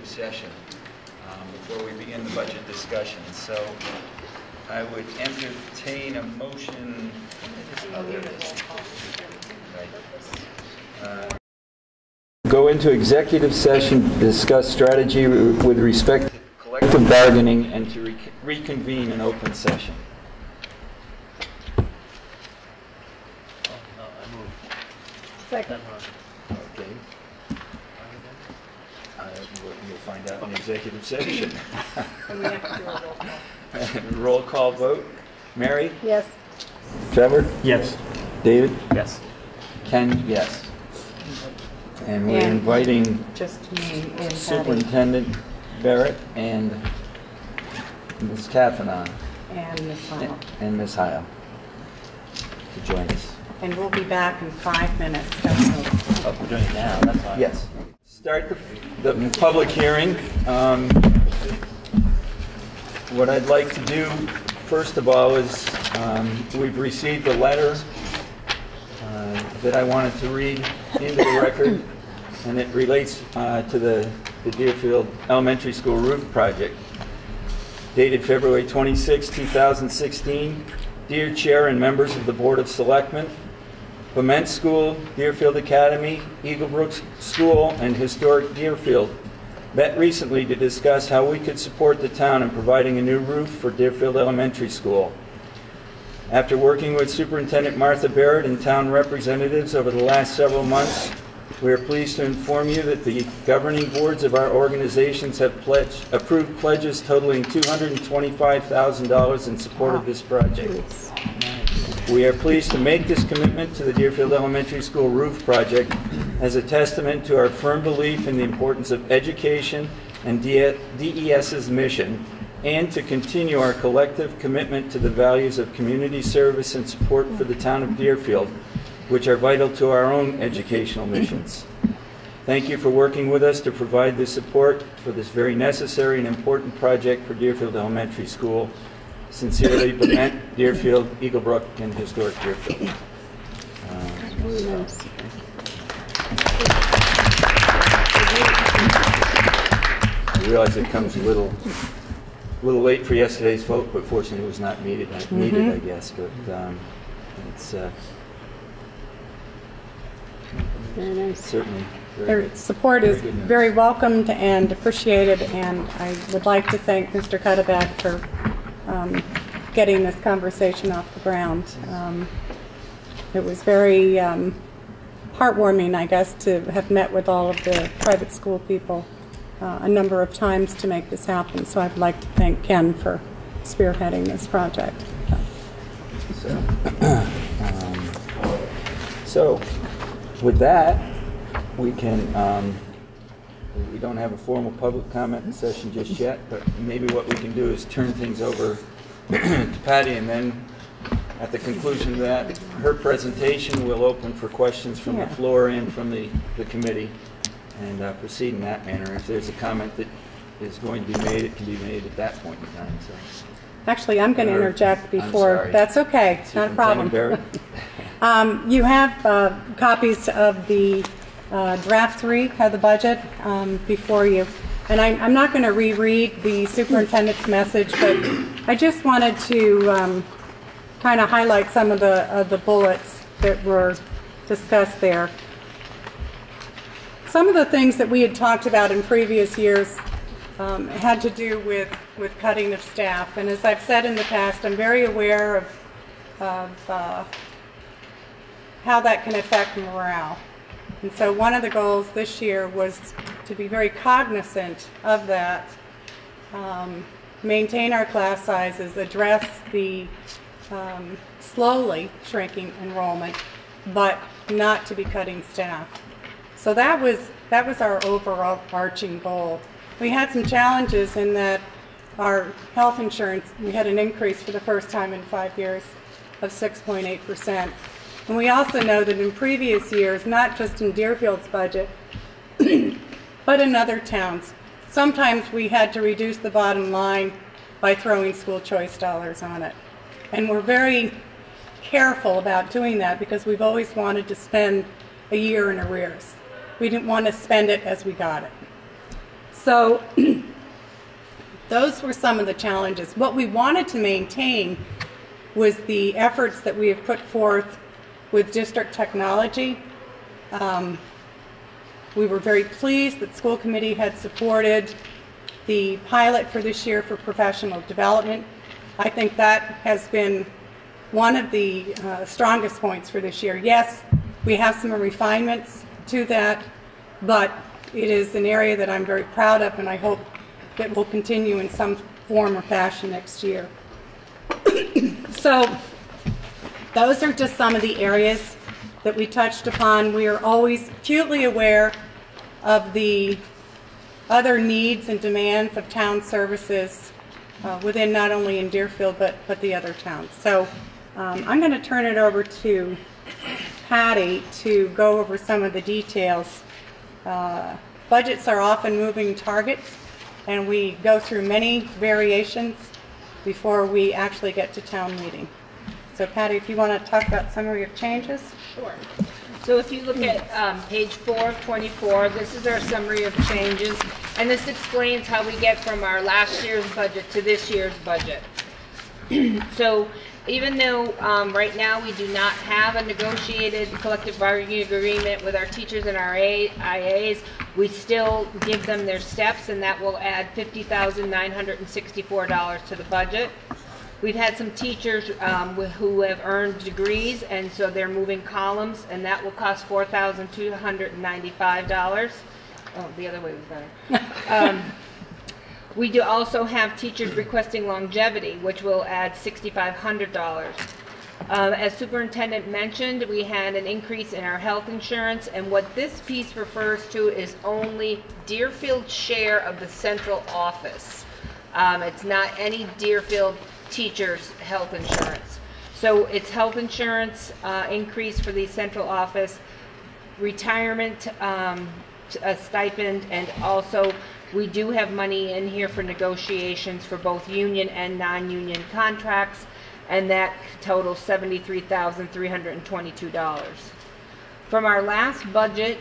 executive session um, before we begin the budget discussion. So I would entertain a motion. oh, there it is. Right. Uh, Go into executive session, discuss strategy with respect to collective bargaining and to rec- reconvene in open session. Second. Okay. Uh, we'll- You'll find out in the executive session. And we have to do a roll call. Roll call vote. Mary? Yes. Trevor? Yes. David? Yes. Ken? Yes. And we're And- inviting Just me and Patty. Superintendent Barrett and Ms. Kavanaugh And Ms. Hall. and Ms. Heil to join us. And we'll be back in five minutes, don't move. Oh, we're doing it now, that's fine. Yes. Start the, the public hearing. Um, What I'd like to do, first of all, is, um, we've received a letter uh, that I wanted to read into the record, and it relates uh, to the the Deerfield Elementary School roof project. Dated February 26, 2016. Dear Chair and members of the Board of Selectmen, Bement School, Deerfield Academy, Eagle Brook School, and Historic Deerfield met recently to discuss how we could support the town in providing a new roof for Deerfield Elementary School. After working with Superintendent Martha Barrett and town representatives over the last several months, we are pleased to inform you that the governing boards of our organizations have pledged, approved pledges totaling $225,000 in support of this project. We are pleased to make this commitment to the Deerfield Elementary School roof project as a testament to our firm belief in the importance of education and DES's mission, and to continue our collective commitment to the values of community service and support for the town of Deerfield, which are vital to our own educational missions. Thank you for working with us to provide this support for this very necessary and important project for Deerfield Elementary School. Sincerely, Deerfield, Eagle Brook, and Historic Deerfield. Uh, I realize it comes a little, a little late for yesterday's vote, but fortunately it was not needed, needed, I guess, but um, it's uh, Very nice. certainly Their good. support is Very good very welcomed and appreciated, and I would like to thank Mr. Cuddeback for um, getting this conversation off the ground. Um, It was very um, heartwarming, I guess, to have met with all of the private school people uh, a number of times to make this happen. So I'd like to thank Ken for spearheading this project. So, um, So, with that, we can, um, we don't have a formal public comment session just yet, but maybe what we can do is turn things over to Patty, and then at the conclusion of that, her presentation, we'll open for questions from the floor and from the, the committee, and uh, proceed in that manner. If there's a comment that is going to be made, it can be made at that point in time, so. Actually, I'm going to Or- interject I'm before. sorry. That's okay, it's not a problem. Superintendent Barrett? Um, You have uh, copies of the uh, draft three of the budget um, before you. And I'm I'm not going to reread the superintendent's message, but I just wanted to kind of highlight some of the, of the bullets that were discussed there. Some of the things that we had talked about in previous years um, had to do with, with cutting of staff. And as I've said in the past, I'm very aware of, of uh, how that can affect morale. And so one of the goals this year was to be very cognizant of that, um, maintain our class sizes, address the um, slowly shrinking enrollment, but not to be cutting staff. So that was that was our overall arching goal. We had some challenges in that our health insurance we had an increase for the first time in five years of 6.8 percent, And we also know that in previous years, not just in Deerfield's budget, but in other towns, sometimes we had to reduce the bottom line by throwing school choice dollars on it. And we're very careful about doing that because we've always wanted to spend a year in arrears. We didn't want to spend it as we got it. So those were some of the challenges. What we wanted to maintain was the efforts that we have put forth with district technology. Um, we were very pleased that school committee had supported the pilot for this year for professional development. I think that has been one of the uh, strongest points for this year. Yes, we have some refinements to that, but it is an area that I'm very proud of, and I hope that will continue in some form or fashion next year. so, those are just some of the areas that we touched upon. We are always acutely aware of the other needs and demands of town services uh, within not only in Deerfield but, but the other towns. So um, I'm going to turn it over to Patty to go over some of the details. Uh, budgets are often moving targets, and we go through many variations before we actually get to town meeting. So Patty, if you want to talk about summary of changes? Sure. So if you look at um, page four of 24, this is our summary of changes, and this explains how we get from our last year's budget to this year's budget. So even though um, right now we do not have a negotiated collective bargaining agreement with our teachers and our IAs, we still give them their steps, and that will add $50,964 to the budget. We've had some teachers um, wh- who have earned degrees, and so they're moving columns, and that will cost four thousand two hundred and ninety-five dollars. Oh, the other way was better. Um, we do also have teachers requesting longevity, which will add sixty-five hundred dollars. Um, as superintendent mentioned, we had an increase in our health insurance, and what this piece refers to is only Deerfield's share of the central office. Um, it's not any Deerfield teachers' health insurance. So it's health insurance, uh, increase for the central office, retirement, um, a stipend, and also we do have money in here for negotiations for both union and non-union contracts, and that totals seventy-three thousand, three hundred and twenty-two dollars. From our last budget,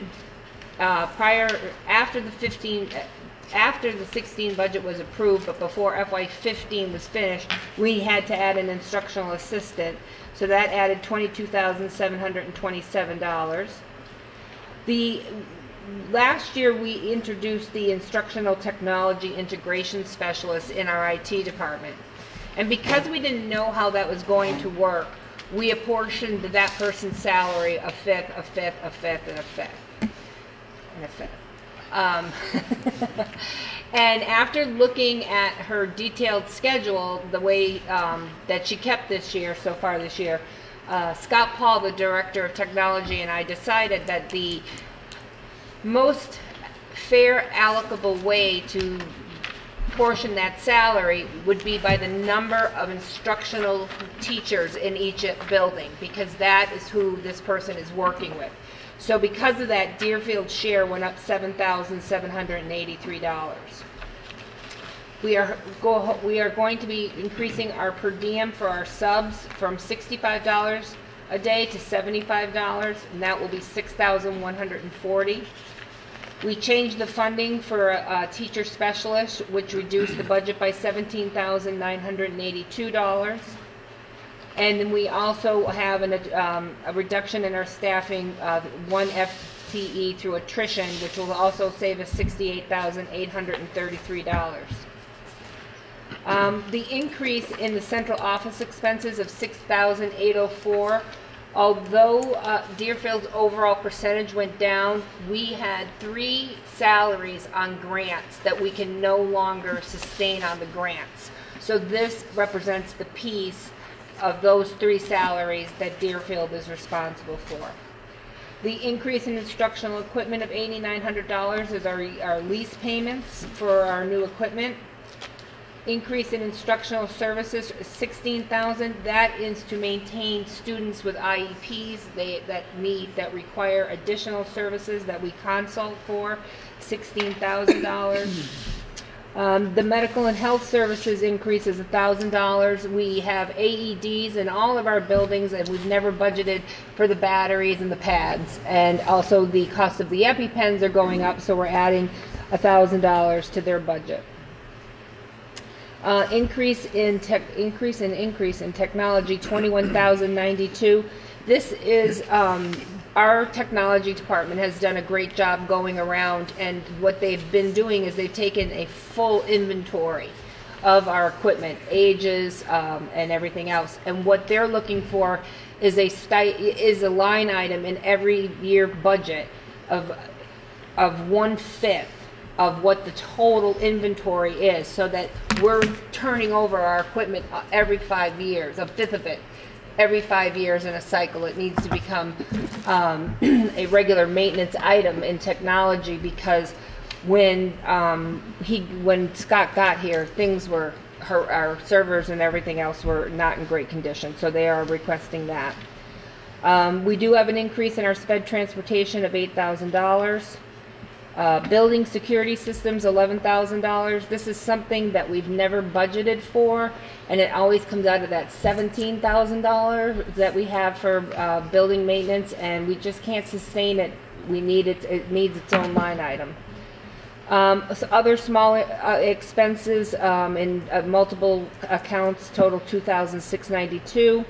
uh, prior, after the 15, after the 16 budget was approved, but before FY 15 was finished, we had to add an instructional assistant. So that added $22,727. The, last year, we introduced the instructional technology integration specialist in our IT department. And because we didn't know how that was going to work, we apportioned that person's salary a fifth, a fifth, a fifth, and a fifth and a fifth. Um, and after looking at her detailed schedule, the way um, that she kept this year, so far this year, uh, Scott Paul, the director of technology, and I decided that the most fair allocable way to portion that salary would be by the number of instructional teachers in each building, because that is who this person is working with. So because of that, Deerfield's share went up seven thousand seven hundred and eighty-three dollars. We are go, we are going to be increasing our per diem for our subs from sixty-five dollars a day to seventy-five dollars, and that will be six thousand one hundred and forty. We changed the funding for a, teacher specialist, which reduced the budget by seventeen thousand nine hundred and eighty-two dollars. And then we also have an, um, a reduction in our staffing of one FTE through attrition, which will also save us sixty-eight thousand eight hundred and thirty-three dollars. Um, the increase in the central office expenses of six thousand eight oh four, although, uh, Deerfield's overall percentage went down, we had three salaries on grants that we can no longer sustain on the grants. So this represents the piece of those three salaries that Deerfield is responsible for. The increase in instructional equipment of eighty-nine hundred dollars is our, our lease payments for our new equipment. increase in instructional services, sixteen thousand. That is to maintain students with IEPs they, that need, that require additional services that we consult for, sixteen thousand dollars. Um, the medical and health services increase is thousand dollars. We have AEDs in all of our buildings, and we've never budgeted for the batteries and the pads. And also, the cost of the EpiPens are going up, so we're adding thousand dollars to their budget. Uh, increase in tech, increase in increase in technology, twenty-one thousand ninety-two. This is, um, our technology department has done a great job going around, and what they've been doing is they've taken a full inventory of our equipment, ages, um, and everything else. And what they're looking for is a is a line item in every year budget of of one fifth of what the total inventory is, so that we're turning over our equipment uh, every five years, a fifth of it, every five years in a cycle. It needs to become um, a regular maintenance item in technology because when um, he when Scott got here, things were her, our servers and everything else were not in great condition, so they are requesting that. Um, we do have an increase in our sped transportation of eight thousand dollars. Uh, building security systems, eleven thousand dollars. This is something that we've never budgeted for, and it always comes out of that seventeen thousand dollars that we have for uh, building maintenance, and we just can't sustain it. We need it. It needs its own line item. Um, so other small uh, expenses um, in uh, multiple accounts total two thousand six ninety two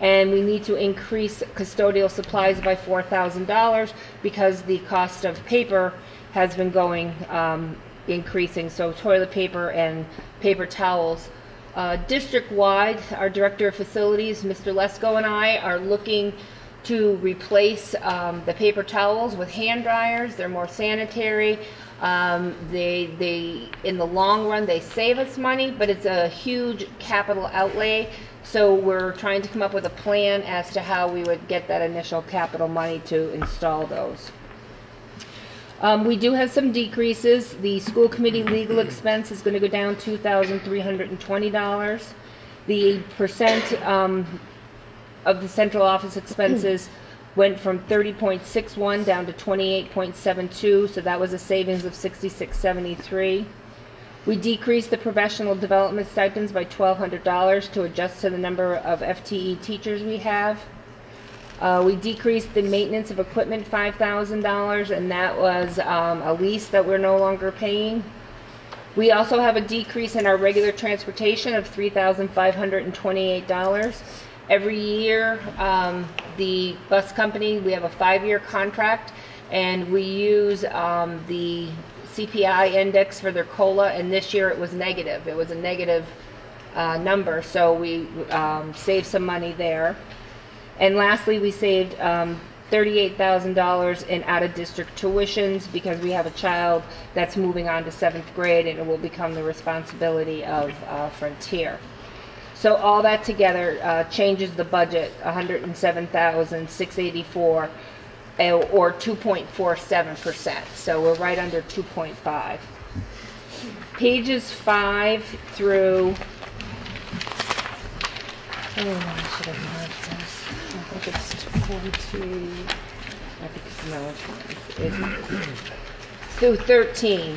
and we need to increase custodial supplies by four thousand dollars because the cost of paper has been going um, increasing. So toilet paper and paper towels. Uh, district-wide, our director of facilities, Mr. Lesko, and I are looking to replace um, the paper towels with hand dryers. They're more sanitary. Um, they, they, in the long run, they save us money, but it's a huge capital outlay. So we're trying to come up with a plan as to how we would get that initial capital money to install those. Um, we do have some decreases. The school committee legal expense is going to go down two thousand three hundred and twenty dollars. The percent um, of the central office expenses went from thirty point six one down to twenty-eight point seven two, so that was a savings of sixty-six seventy-three. We decreased the professional development stipends by twelve hundred dollars to adjust to the number of FTE teachers we have. Uh, we decreased the maintenance of equipment five thousand dollars, and that was um, a lease that we're no longer paying. We also have a decrease in our regular transportation of three thousand five hundred and twenty-eight dollars. Every year, um, the bus company, we have a five-year contract, and we use um, the CPI index for their COLA, and this year it was negative. It was a negative uh, number, so we um, saved some money there. And lastly, we saved um, $38,000 in out-of-district tuitions because we have a child that's moving on to seventh grade and it will become the responsibility of uh, Frontier. So all that together uh, changes the budget 107,684 uh, or 2.47%. So we're right under 2.5. Pages 5 through Oh, I should have. I think it's 20. I think it's, through thirteen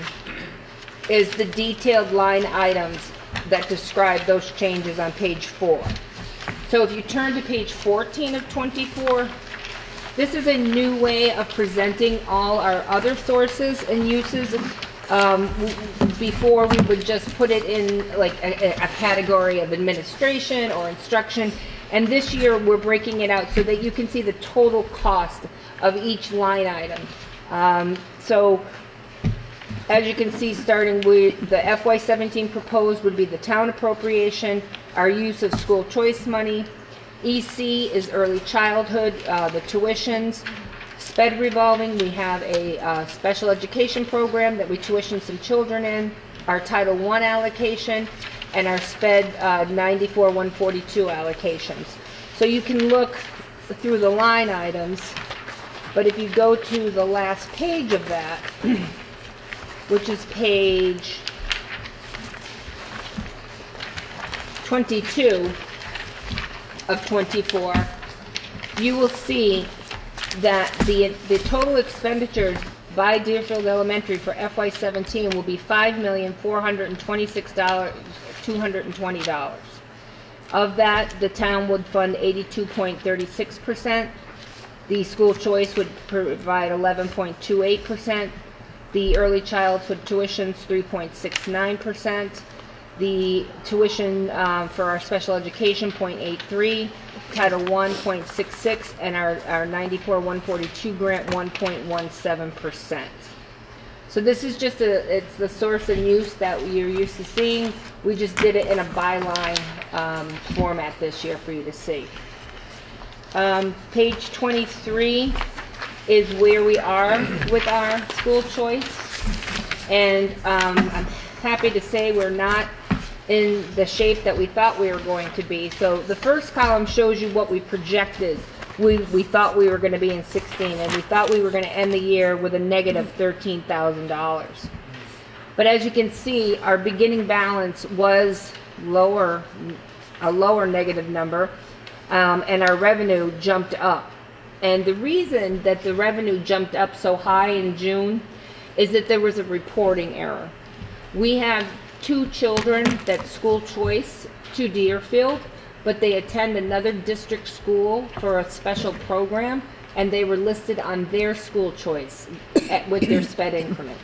is the detailed line items that describe those changes on page four. So if you turn to page fourteen of twenty-four, this is a new way of presenting all our other sources and uses. Um, before, we would just put it in like a- a category of administration or instruction. And this year, we're breaking it out so that you can see the total cost of each line item. Um, so as you can see, starting with the FY17 proposed would be the town appropriation, our use of school choice money. EC is early childhood, uh, the tuitions. SPED revolving, we have a uh, special education program that we tuition some children in. Our Title I allocation and our SPED uh, 94 142 allocations. So you can look through the line items, but if you go to the last page of that, which is page 22 of 24, you will see that the, the total expenditures by Deerfield Elementary for FY seventeen will be five million, four hundred and twenty-six dollars, two hundred and twenty dollars. Of that, the town would fund eighty-two point thirty-six percent. The school choice would provide eleven point two eight percent. The early childhood tuition's three point six nine percent. The tuition um, for our special education, 0.83, Title I, 0.66, and our, our 94, 142 grant, 1.17%. So this is just a, it's the source and use that you're used to seeing. We just did it in a byline um, format this year for you to see. Um, page 23 is where we are with our school choice. And um, I'm happy to say we're not in the shape that we thought we were going to be. So the first column shows you what we projected. We, we thought we were going to be in 16, and we thought we were going to end the year with a negative $13,000. But as you can see, our beginning balance was lower, a lower negative number, um, and our revenue jumped up. And the reason that the revenue jumped up so high in June is that there was a reporting error. We have two children that school choice to Deerfield, but they attend another district school for a special program, and they were listed on their school choice at, with their sped increment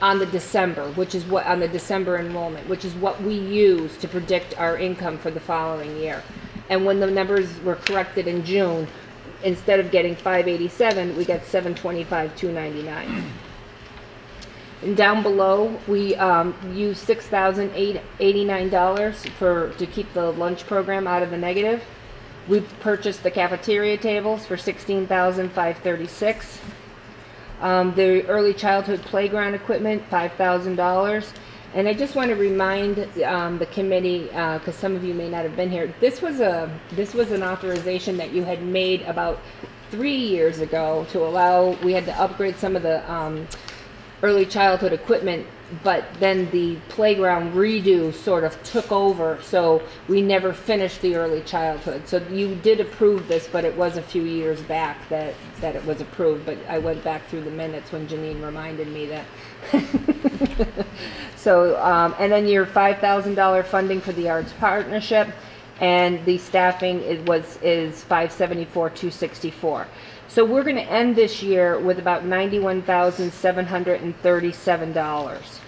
on the December, which is what on the December enrollment, which is what we use to predict our income for the following year. And when the numbers were corrected in June, instead of getting 587, we got 725, 299. And down below, we um, use six thousand eighty-nine dollars for to keep the lunch program out of the negative. We purchased the cafeteria tables for sixteen thousand five thirty-six. Um, the early childhood playground equipment, five thousand dollars. And I just want to remind um, the committee, because some of you may not have been here, this was a this was an authorization that you had made about three years ago to allow. We had to upgrade some of the um, early childhood equipment, but then the playground redo sort of took over, so we never finished the early childhood. So you did approve this, but it was a few years back that, that it was approved, but I went back through the minutes when Janine reminded me that. So, um, and then your five thousand dollar funding for the arts partnership, and the staffing is, was, is five seventy-four, two sixty-four. So we're gonna end this year with about ninety-one thousand, seven hundred and thirty-seven dollars.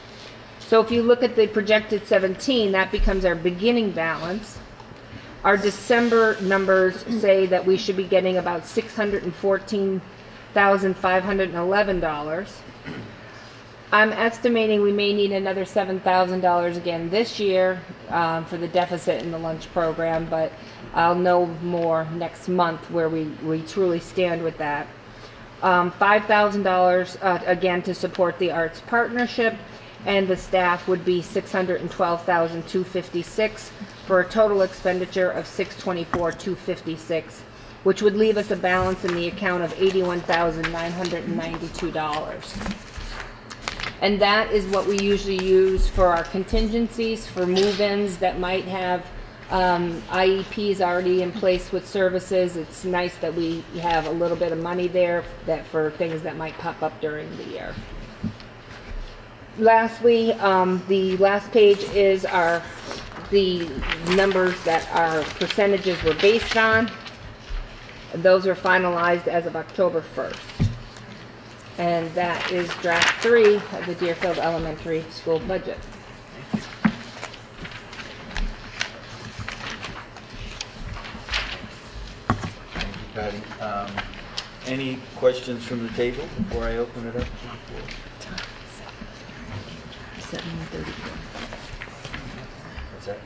So if you look at the projected seventeen, that becomes our beginning balance. Our December numbers say that we should be getting about six hundred and fourteen thousand, five hundred and eleven dollars. I'm estimating we may need another seven thousand dollars again this year um, for the deficit in the lunch program, but I'll know more next month where we, we truly stand with that. Um, five thousand dollars uh, again to support the arts partnership, and the staff would be six hundred and twelve thousand two fifty six for a total expenditure of six twenty four two fifty six, which would leave us a balance in the account of eighty one thousand nine hundred and ninety two dollars. And that is what we usually use for our contingencies, for move-ins that might have um, is already in place with services. It's nice that we have a little bit of money there that for things that might pop up during the year. Lastly, um, the last page is our, the numbers that our percentages were based on. Those are finalized as of October 1st. And that is draft three of the Deerfield Elementary School budget. Thank you, Patty. Um, Any questions from the table before I open it up to the floor? What's that?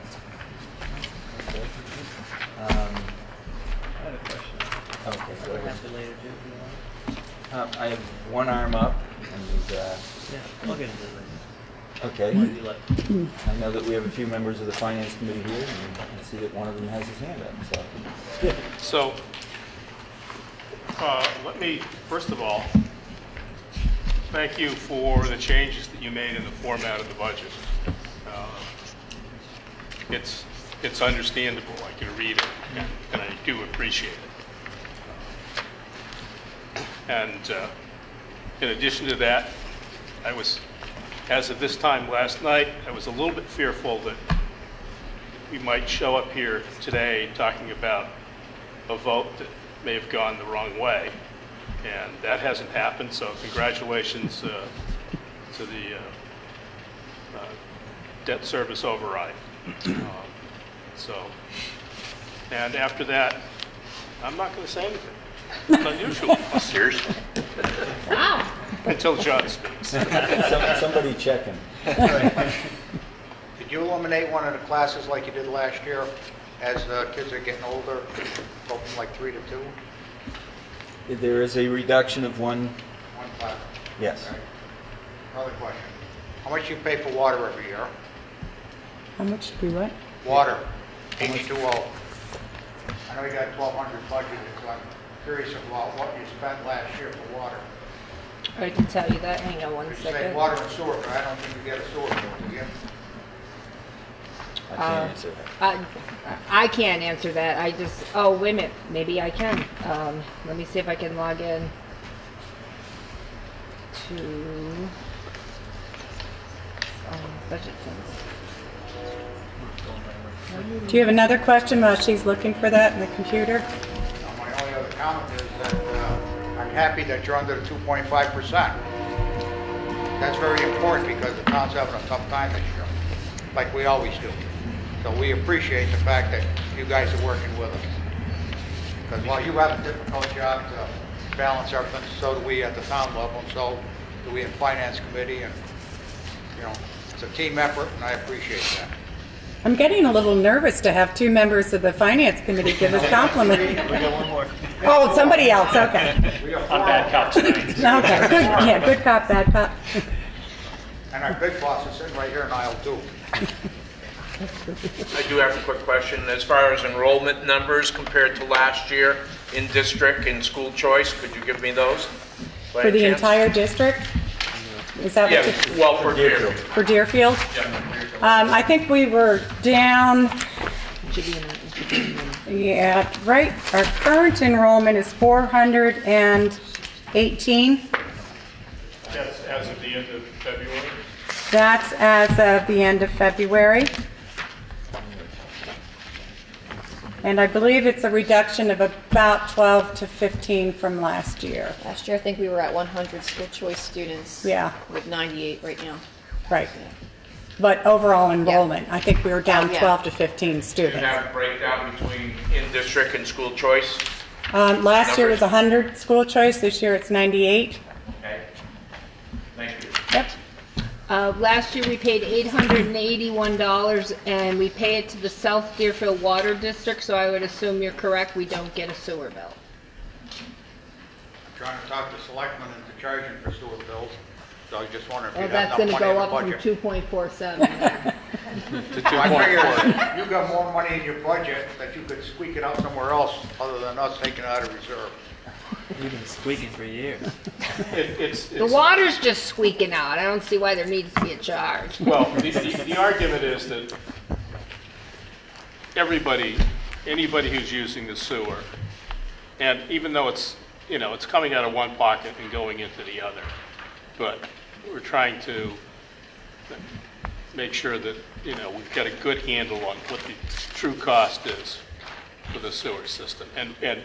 Um, I have a question. Okay, go ahead. Have later do if you want. Um, I have one arm up, and, uh, Yeah, I'll get into it later. okay. Do you like? I know that we have a few members of the finance committee here, and I see that one of them has his hand up, so. So, uh, let me, first of all, thank you for the changes that you made in the format of the budget. Uh, It's it's understandable, I can read it, and- and I do appreciate it. And uh, in addition to that, I was, as of this time last night, I was a little bit fearful that we might show up here today talking about a vote that may have gone the wrong way. And that hasn't happened, so congratulations uh, to the uh, uh, debt service override. Um, So, and after that, I'm not going to say anything. It's unusual. Seriously? Wow. Until John speaks. Some- Somebody check him. Did you eliminate one of the classes like you did last year as the kids are getting older, go from like three to two? There is a reduction of one, One class? yes. Okay. Another question. How much do you pay for water every year? How much do we what? Water, H2O. I know you got 1,200 budgeted, so I'm curious about what you spent last year for water. I can tell you that. Hang on one You say second. water and sewer, but I don't think you get a sewer bill, do you? I can't answer that. Uh, I can't answer that. I just, oh, wait a minute, maybe I can. Um, let me see if I can log in to um, budget funds. Do you have another question while she's looking for that in the computer? Now, My only other comment is that uh, I'm happy that you're under the 2.5%. That's very important because the town's having a tough time this year, like we always do. So we appreciate the fact that you guys are working with us. Because while you have a difficult job to balance everything, so do we at the town level, and so do we in finance committee, and, you know, it's a team effort, and I appreciate that. I'm getting a little nervous to have two members of the finance committee give us compliments. We got one more. Oh, somebody else, okay. We are I'm bad cop tonight. Okay, good, yeah, good cop, bad cop. And our big boss is sitting right here in aisle two. I do have a quick question. As far as enrollment numbers compared to last year in district and school choice, could you give me those? by For the chance? entire district? Is that what Yeah, you, well, for Deerfield. For Deerfield? Um, I think we were down, Should be in that. it should be in the- yeah, right, our current enrollment is four hundred and eighteen. That's as of the end of February. That's as of the end of February. And I believe it's a reduction of about 12 to 15 from last year. Last year, I think we were at 100 school choice students. Yeah. With 98 right now. Right. But overall enrollment, I think we were down Oh, yeah. 12 to 15 Do you students. have a breakdown between in district and school choice? Um, Last year was 100 school choice, this year it's 98. Okay. Thank you. Yep. Uh, last year we paid eight hundred and eighty-one dollars and we pay it to the South Deerfield Water District, so I would assume you're correct, we don't get a sewer bill. I'm trying to talk to selectmen into charging for sewer bills, so I was just wondering if you Well, have that's enough gonna money in go the up from budget. two point four seven. I figured you got more money in your budget that you could squeak it out somewhere else other than us taking it out of reserve. We've been squeaking for years. It- It's, The it's, water's just squeaking out, I don't see why there needs to be a charge. well, the, the the argument is that everybody, anybody who's using the sewer, and even though it's, you know, it's coming out of one pocket and going into the other, but we're trying to make sure that, you know, we've got a good handle on what the true cost is for the sewer system and, and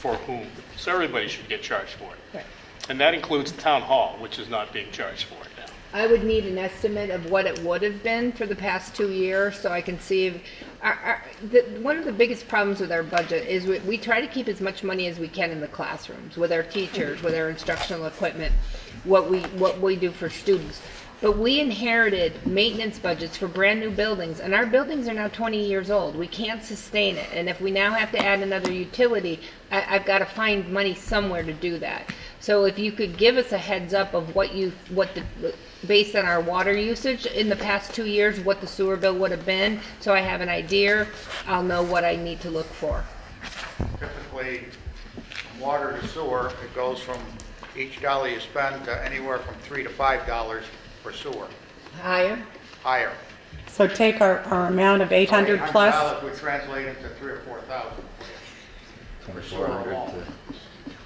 for whom. So everybody should get charged for it. Right. And that includes the town hall, which is not being charged for it now. I would need an estimate of what it would have been for the past two years, so I can see if, our, our, the, one of the biggest problems with our budget is we, we try to keep as much money as we can in the classrooms, with our teachers, with our instructional equipment, what we, what we do for students. But we inherited maintenance budgets for brand-new buildings, and our buildings are now twenty years old. We can't sustain it, and if we now have to add another utility, I, I've gotta find money somewhere to do that. So if you could give us a heads up of what you, what the, based on our water usage in the past two years, what the sewer bill would have been, so I have an idea, I'll know what I need to look for. Typically, water to sewer, it goes from each dollar you spend to anywhere from three to five dollars for sewer, Higher? higher. So take our, our amount of 800 plus. $800 would translate into three or 4,000. For sewer alone.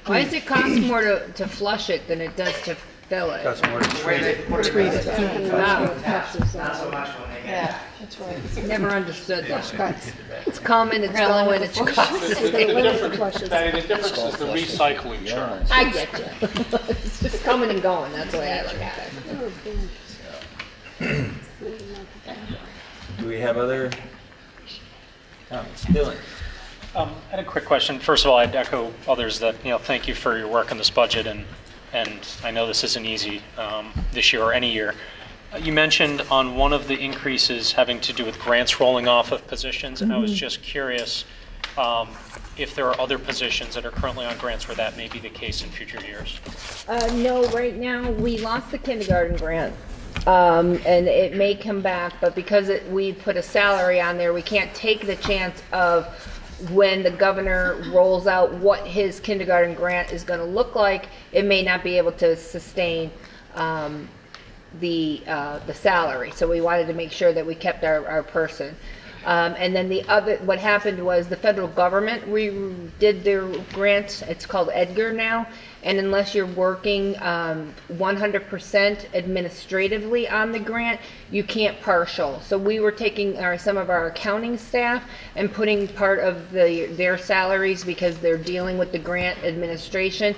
Why does it cost more to, to flush it than it does to fill it? Costs more to The way treat they it. put it in the system. Wow, Not so much when they get Yeah, that's right. never understood that. Cuts. It's coming, it's Grandma going, with it's the costing. flushes. The They limit the difference, flushes. Patty, the difference is the recycling charge. I get you. It's just coming and going, that's the way I look at it. Do we have other comments? Dylan? Um, I had a quick question. First of all, I'd echo others that, you know, thank you for your work on this budget, and, and I know this isn't easy um, this year or any year. You mentioned on one of the increases having to do with grants rolling off of positions, and I was just curious um, if there are other positions that are currently on grants where that may be the case in future years. Uh, no, right now, we lost the kindergarten grant. Um, and it may come back, but because it, we put a salary on there, we can't take the chance of when the governor rolls out what his kindergarten grant is gonna look like, it may not be able to sustain, um, the, uh, the salary. So we wanted to make sure that we kept our, our person. Um, and then the other, what happened was the federal government we did their grant. It's called Edgar now. And unless you're working um, 100% administratively on the grant, you can't partial. So we were taking our, some of our accounting staff and putting part of the, their salaries because they're dealing with the grant administration.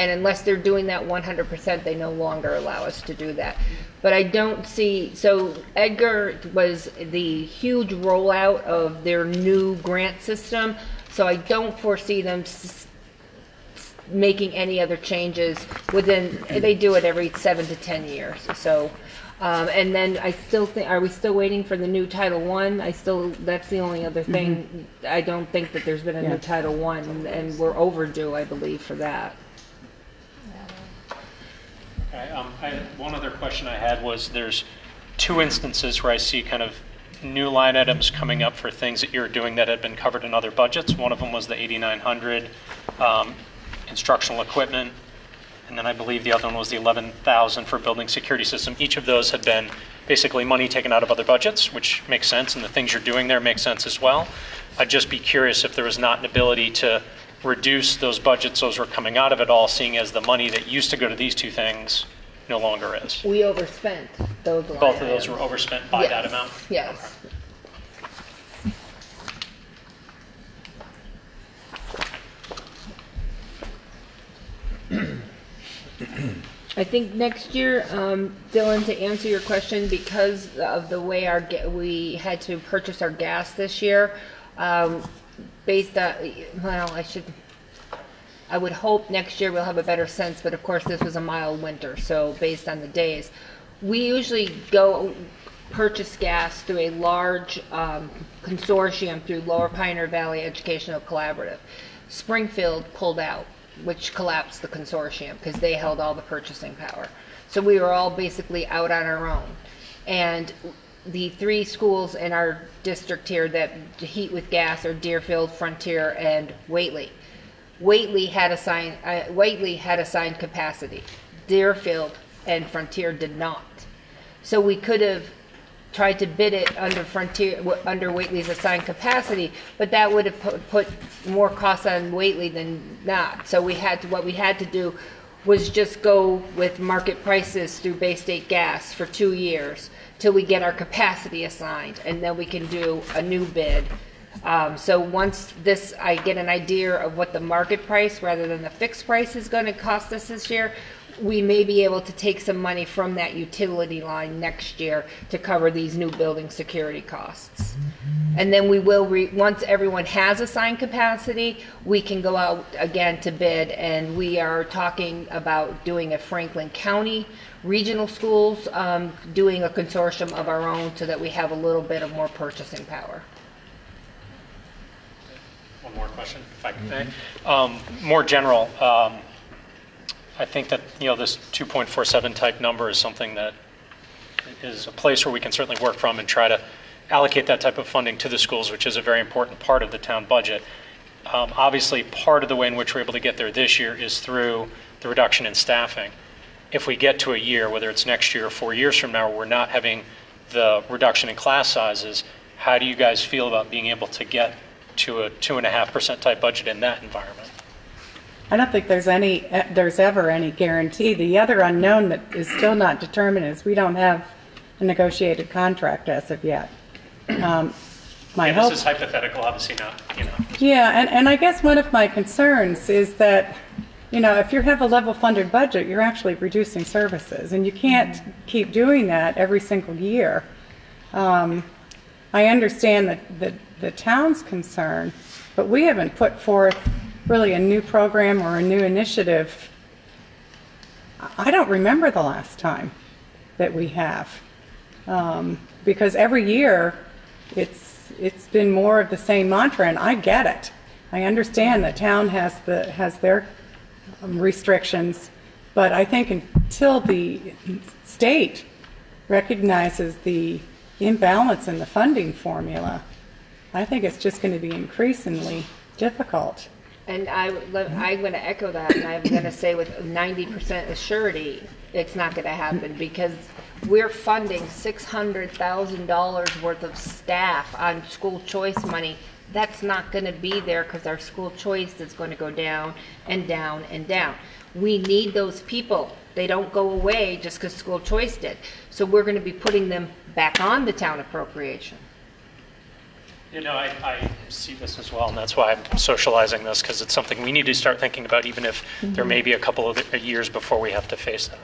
And unless they're doing that 100%, they no longer allow us to do that. But I don't see, so Edgar was the huge rollout of their new grant system. So I don't foresee them s- s- making any other changes within, they do it every seven to 10 years. So, um, and then I still think, are we still waiting for the new Title One? I still, that's the only other thing. I don't think that there's been a new Title One, and we're overdue, I believe, for that. Um, I, one other question I had was, there's two instances where I see kind of new line items coming up for things that you're doing that had been covered in other budgets. One of them was the 8,900 um, instructional equipment, and then I believe the other one was the 11,000 for building security system. Each of those had been basically money taken out of other budgets, which makes sense, and the things you're doing there make sense as well. I'd just be curious if there was not an ability to reduce those budgets, those were coming out of it all, seeing as the money that used to go to these two things no longer is. We overspent those line Both of those were items. overspent by that Yes, amount? Yes. I think next year, um, Dylan, to answer your question, because of the way our, ga- we had to purchase our gas this year, um, based on, well, I should, I would hope next year we'll have a better sense, but of course this was a mild winter, so based on the days. We usually go purchase gas through a large um, consortium through Lower Pioneer Valley Educational Collaborative. Springfield pulled out, which collapsed the consortium because they held all the purchasing power. So we were all basically out on our own. And the three schools in our district here that heat with gas are Deerfield, Frontier, and Whately. Whately had assigned, uh, Whately had assigned capacity. Deerfield and Frontier did not. So we could have tried to bid it under Frontier, under Whately's assigned capacity, but that would have put, put more costs on Whately than not. So we had to, what we had to do was just go with market prices through Bay State Gas for two years till we get our capacity assigned, and then we can do a new bid. Um, so once this, I get an idea of what the market price rather than the fixed price is gonna cost us this year, we may be able to take some money from that utility line next year to cover these new building security costs. And then we will, re, once everyone has assigned capacity, we can go out again to bid. And we are talking about doing a Franklin County regional schools, um, doing a consortium of our own so that we have a little bit of more purchasing power. One more question, if I may. Um, More general, um, I think that, you know, this 2.47 type number is something that is a place where we can certainly work from and try to allocate that type of funding to the schools, which is a very important part of the town budget. Um, Obviously, part of the way in which we're able to get there this year is through the reduction in staffing. If we get to a year, whether it's next year or four years from now, where we're not having the reduction in class sizes, how do you guys feel about being able to get to a 2.5% type budget in that environment? I don't think there's any, eh, there's ever any guarantee. The other unknown that is still not determined is we don't have a negotiated contract as of yet. Um, My Yeah, hope. This is hypothetical, obviously not, you know. Yeah, and, and I guess one of my concerns is that, you know, if you have a level funded budget, you're actually reducing services, and you can't keep doing that every single year. Um, I understand the, the, the town's concern, but we haven't put forth really a new program or a new initiative. I don't remember the last time that we have. Um, because every year, it's, it's been more of the same mantra, and I get it. I understand that town has the, has their um, restrictions, but I think until the state recognizes the imbalance in the funding formula, I think it's just going to be increasingly difficult. And I, would love- I'm going to echo that, and I'm going to say with 90% surety, it's not going to happen because we're funding $600,000 worth of staff on school choice money. That's not going to be there because our school choice is going to go down and down and down. We need those people. They don't go away just because school choice did. So we're going to be putting them back on the town appropriation. You know, I, I see this as well, and that's why I'm socializing this, because it's something we need to start thinking about, even if there may be a couple of years before we have to face that.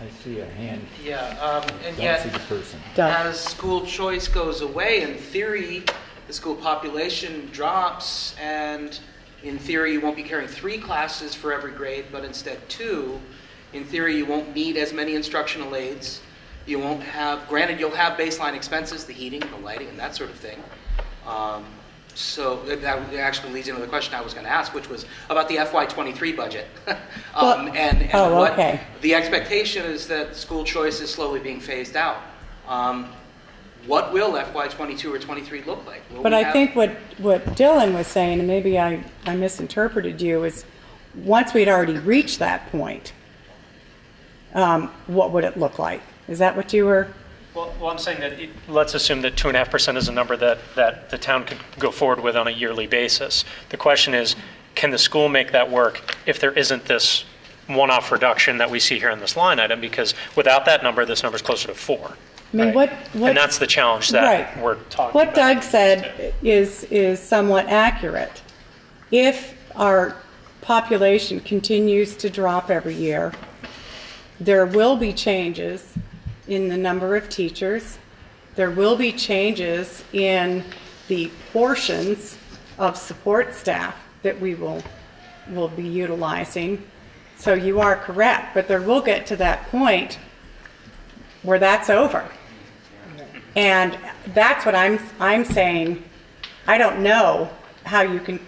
I see a hand, Yeah, um, and don't see yet, the person. As school choice goes away, in theory, the school population drops, and in theory, you won't be carrying three classes for every grade, but instead two. In theory, you won't need as many instructional aides. You won't have, granted, you'll have baseline expenses, the heating, the lighting, and that sort of thing. Um, So that actually leads into the question I was going to ask, which was about the FY23 budget. Um, Well- And and oh, what- okay. The expectation is that school choice is slowly being phased out. Um, What will FY22 or 23 look like? Will But I have- think what, what Dylan was saying, and maybe I, I misinterpreted you, is once we'd already reached that point, um, what would it look like? Is that what you were? Well, well, I'm saying that, it- let's assume that 2.5% is a number that, that the town could go forward with on a yearly basis. The question is, can the school make that work if there isn't this one-off reduction that we see here in this line item? Because without that number, this number is closer to four. I mean, right? what- what- And that's the challenge that Right. we're talking about. What Doug said is, is somewhat accurate. If our population continues to drop every year, there will be changes in the number of teachers. There will be changes in the portions of support staff that we will, will be utilizing. So you are correct, but there will get to that point where that's over. And that's what I'm, I'm saying, I don't know how you can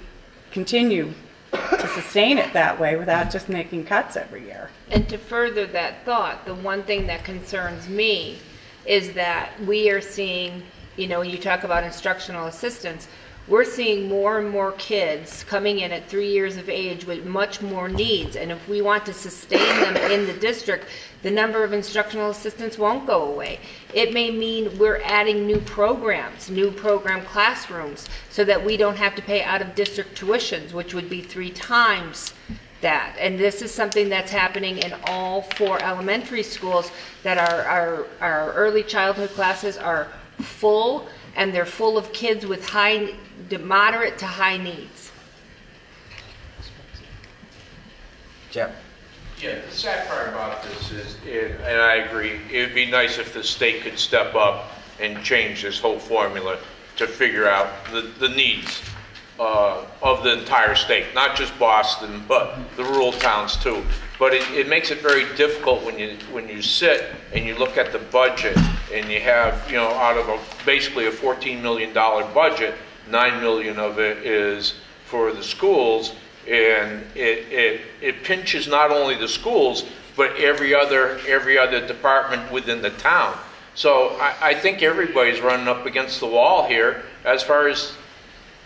continue to sustain it that way without just making cuts every year. And to further that thought, the one thing that concerns me is that we are seeing, you know, you talk about instructional assistants, we're seeing more and more kids coming in at three years of age with much more needs. And if we want to sustain them in the district, the number of instructional assistants won't go away. It may mean we're adding new programs, new program classrooms, so that we don't have to pay out-of-district tuitions, which would be three times that. And this is something that's happening in all four elementary schools, that our, our, our early childhood classes are full, and they're full of kids with high, moderate to high needs. Jeff? Yeah, the sad part about this is, and I agree, it'd be nice if the state could step up and change this whole formula to figure out the, the needs uh, of the entire state, not just Boston, but the rural towns too. But it, it makes it very difficult when you, when you sit and you look at the budget and you have, you know, out of a, basically a $14 million budget, 9 million of it is for the schools, and it, it, it pinches not only the schools, but every other, every other department within the town. So I, I think everybody's running up against the wall here as far as,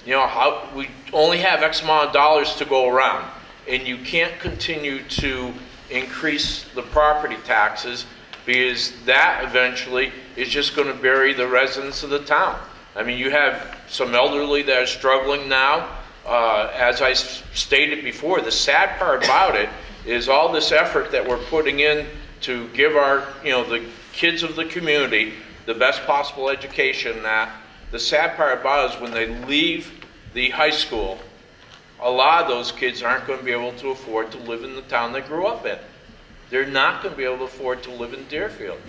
you know, how, we only have X amount of dollars to go around. And you can't continue to increase the property taxes because that eventually is just going to bury the residents of the town. I mean, you have some elderly that are struggling now. Uh, as I stated before, the sad part about it is all this effort that we're putting in to give our, you know, the kids of the community the best possible education. That the sad part about it is when they leave the high school, a lot of those kids aren't going to be able to afford to live in the town they grew up in. They're not going to be able to afford to live in Deerfield.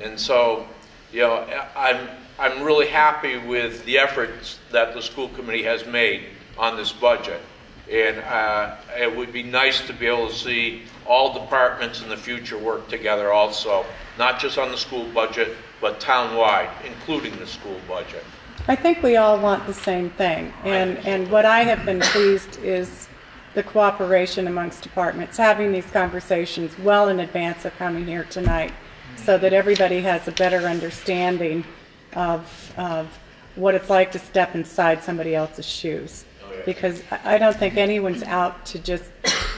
And so, you know, I'm, I'm really happy with the efforts that the school committee has made on this budget. And uh, it would be nice to be able to see all departments in the future work together also, not just on the school budget, but townwide, including the school budget. I think we all want the same thing, and, and what I have been pleased is the cooperation amongst departments, having these conversations well in advance of coming here tonight, so that everybody has a better understanding of, of what it's like to step inside somebody else's shoes. Because I I don't think anyone's out to just,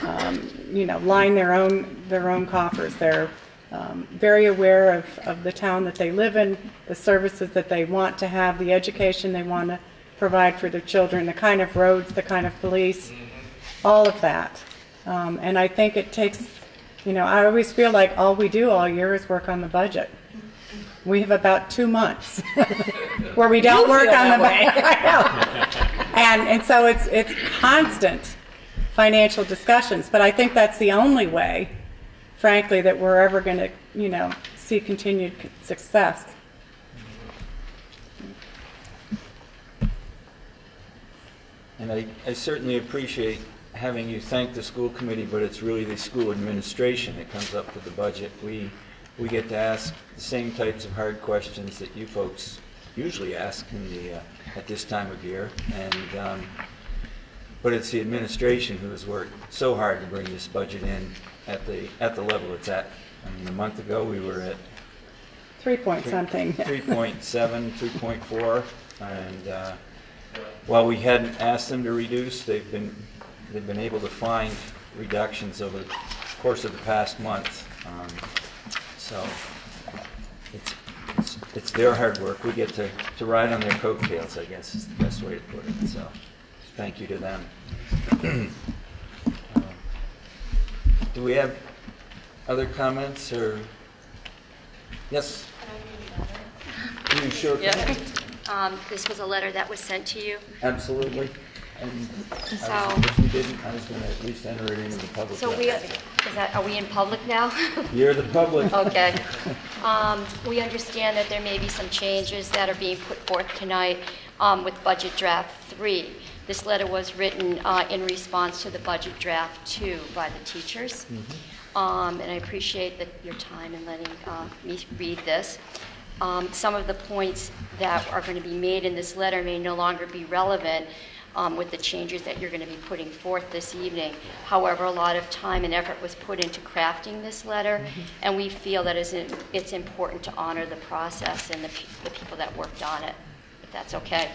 um, you know, line their own, their own coffers. They're um, very aware of, of the town that they live in, the services that they want to have, the education they want to provide for their children, the kind of roads, the kind of police, all of that. Um, and I think it takes, you know, I always feel like all we do all year is work on the budget. We have about two months where we don't You work feel on the that budget. And, and so it's, it's constant financial discussions, but I think that's the only way, frankly, that we're ever going to, you know, see continued success. And I, I certainly appreciate having you thank the school committee, but it's really the school administration that comes up with the budget. We, we get to ask the same types of hard questions that you folks usually ask in the, uh, at this time of year. And, um, but it's the administration who has worked so hard to bring this budget in at the, at the level it's at. I mean, a month ago, we were at Three point something. 3.7, 3.4, and uh, while we hadn't asked them to reduce, they've been, they've been able to find reductions over the course of the past month. Um, So it's, it's- it's their hard work. We get to, to ride on their coattails, I guess is the best way to put it, so thank you to them. Uh, Do we have other comments, or? Yes? You sure can. Um, This was a letter that was sent to you. Absolutely. And I So- was- if you didn't, I was going to at least enter it into the public So we, record. is that, are we in public now? You're the public. Okay. Um, We understand that there may be some changes that are being put forth tonight um, with Budget Draft 3. This letter was written uh, in response to the Budget Draft 2 by the teachers. Um, And I appreciate that your time in letting uh, me read this. Um, Some of the points that are going to be made in this letter may no longer be relevant um, with the changes that you're going to be putting forth this evening. However, a lot of time and effort was put into crafting this letter, and we feel that it's important to honor the process and the the people that worked on it, if that's okay.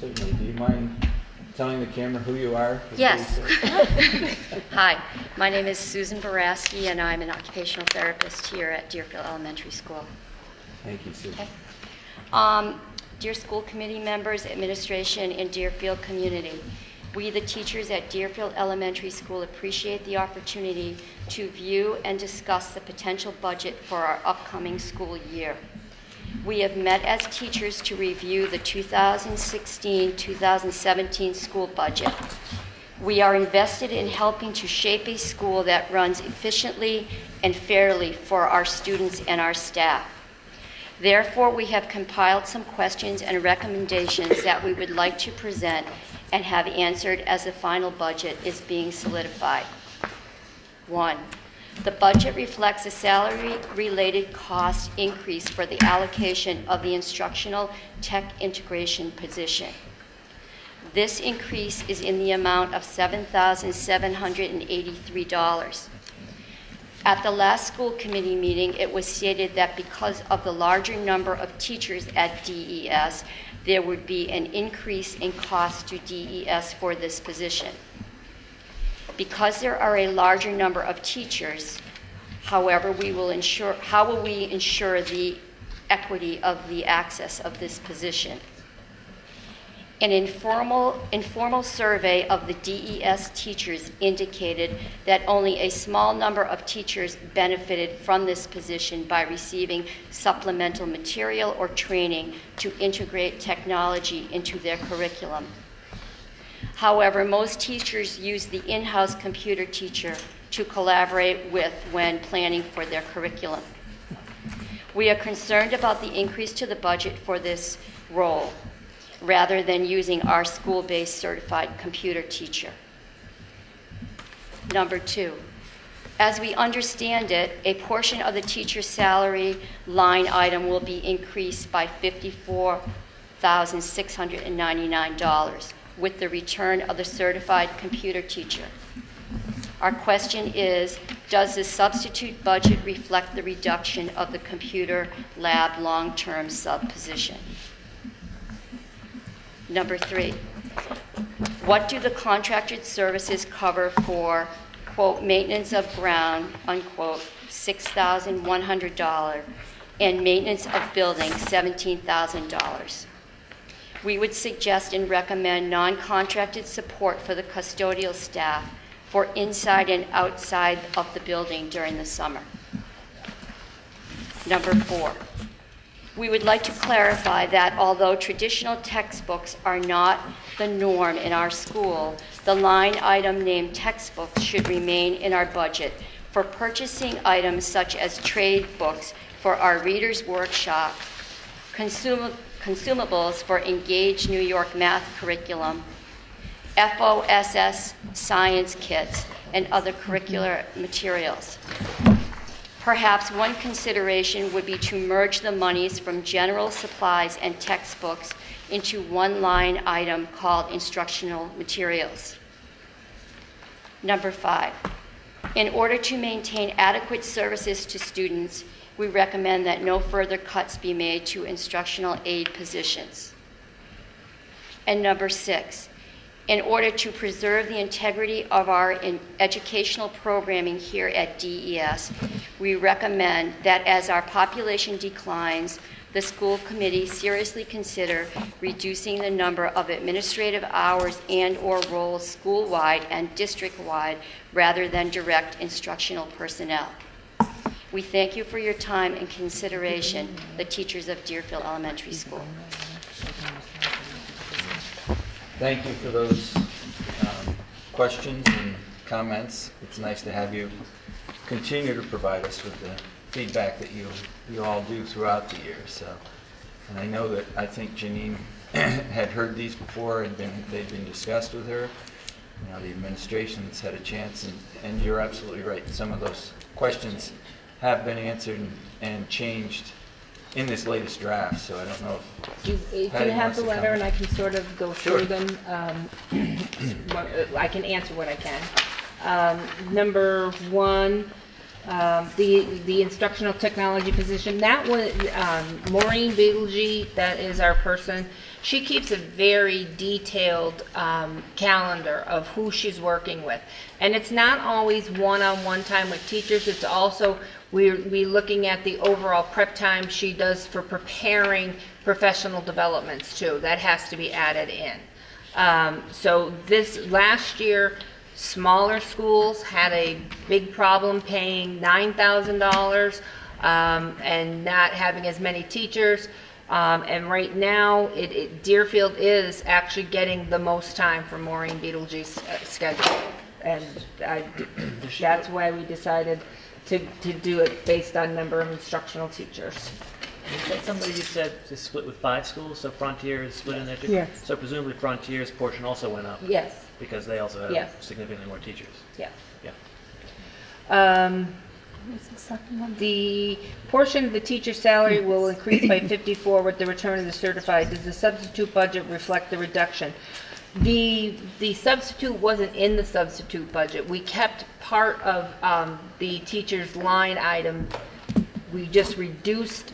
Certainly. Do you mind telling the camera who you are? Yes. Hi, my name is Susan Boraski, and I'm an occupational therapist here at Deerfield Elementary School. Thank you, Susan. Okay. Um, Dear school committee members, administration, and Deerfield community, we, the teachers at Deerfield Elementary School, appreciate the opportunity to view and discuss the potential budget for our upcoming school year. We have met as teachers to review the 2016-2017 school budget. We are invested in helping to shape a school that runs efficiently and fairly for our students and our staff. Therefore, we have compiled some questions and recommendations that we would like to present and have answered as the final budget is being solidified. One, the budget reflects a salary-related cost increase for the allocation of the instructional tech integration position. This increase is in the amount of $7,783. At the last school committee meeting, it was stated that because of the larger number of teachers at DES, there would be an increase in cost to DES for this position. Because there are a larger number of teachers, However, we will ensure, how will we ensure the equity of the access of this position? An informal, informal survey of the DES teachers indicated that only a small number of teachers benefited from this position by receiving supplemental material or training to integrate technology into their curriculum. However, most teachers use the in house computer teacher to collaborate with when planning for their curriculum. We are concerned about the increase to the budget for this role rather than using our school based certified computer teacher. Number two, as we understand it, a portion of the teacher's salary line item will be increased by $54,699 with the return of the certified computer teacher. Our question is Does the substitute budget reflect the reduction of the computer lab long term sub position? Number three, what do the contracted services cover for, quote, maintenance of ground, unquote, $6,100, and maintenance of building, $17,000? We would suggest and recommend non contracted support for the custodial staff for inside and outside of the building during the summer. Number four, we would like to clarify that although traditional textbooks are not the norm in our school, the line item named textbooks should remain in our budget for purchasing items such as trade books for our readers' workshop, consum- consumables for Engage New York math curriculum, FOSS science kits, and other curricular materials. Perhaps one consideration would be to merge the monies from general supplies and textbooks into one line item called instructional materials. Number five, in order to maintain adequate services to students, we recommend that no further cuts be made to instructional aid positions. And number six, in order to preserve the integrity of our educational programming here at DES, we recommend that as our population declines, the school committee seriously consider reducing the number of administrative hours and or roles school-wide and district-wide rather than direct instructional personnel. We thank you for your time and consideration, the teachers of Deerfield Elementary School. Thank you for those um, questions and comments. It's nice to have you continue to provide us with the feedback that you, you all do throughout the year. So, and I know that I think Janine had heard these before and been, they've been discussed with her. You know, the administration's had a chance, and, and you're absolutely right. Some of those questions have been answered and, and changed in this latest draft, so I don't know if you, do Patty you have wants the to letter and I can sort of go Sure. through them? Um, what- uh, I can answer what I can. Um, Number one, um, the, the instructional technology position, that was, um, Maureen Beetlegy, that is our person. She keeps a very detailed um, calendar of who she's working with. And it's not always one-on-one time with teachers, it's also, we're, we looking at the overall prep time she does for preparing professional developments too. That has to be added in. Um, so this, last year, smaller schools had a big problem paying nine thousand dollars um, and not having as many teachers. Um, and right now, it, it, Deerfield is actually getting the most time for Maureen Beetlejuice's uh, schedule, and I, that's why we decided to, to do it based on number of instructional teachers. Is somebody you said to split with five schools, so Frontier is split in there too? Yes. So presumably Frontier's portion also went up? Yes. Because they also have Yes. significantly more teachers? Yeah. Yeah. Um, the portion of the teacher's salary will increase by 54 with the return of the certified. Does the substitute budget reflect the reduction? The, the substitute wasn't in the substitute budget. We kept part of um, the teacher's line item. We just reduced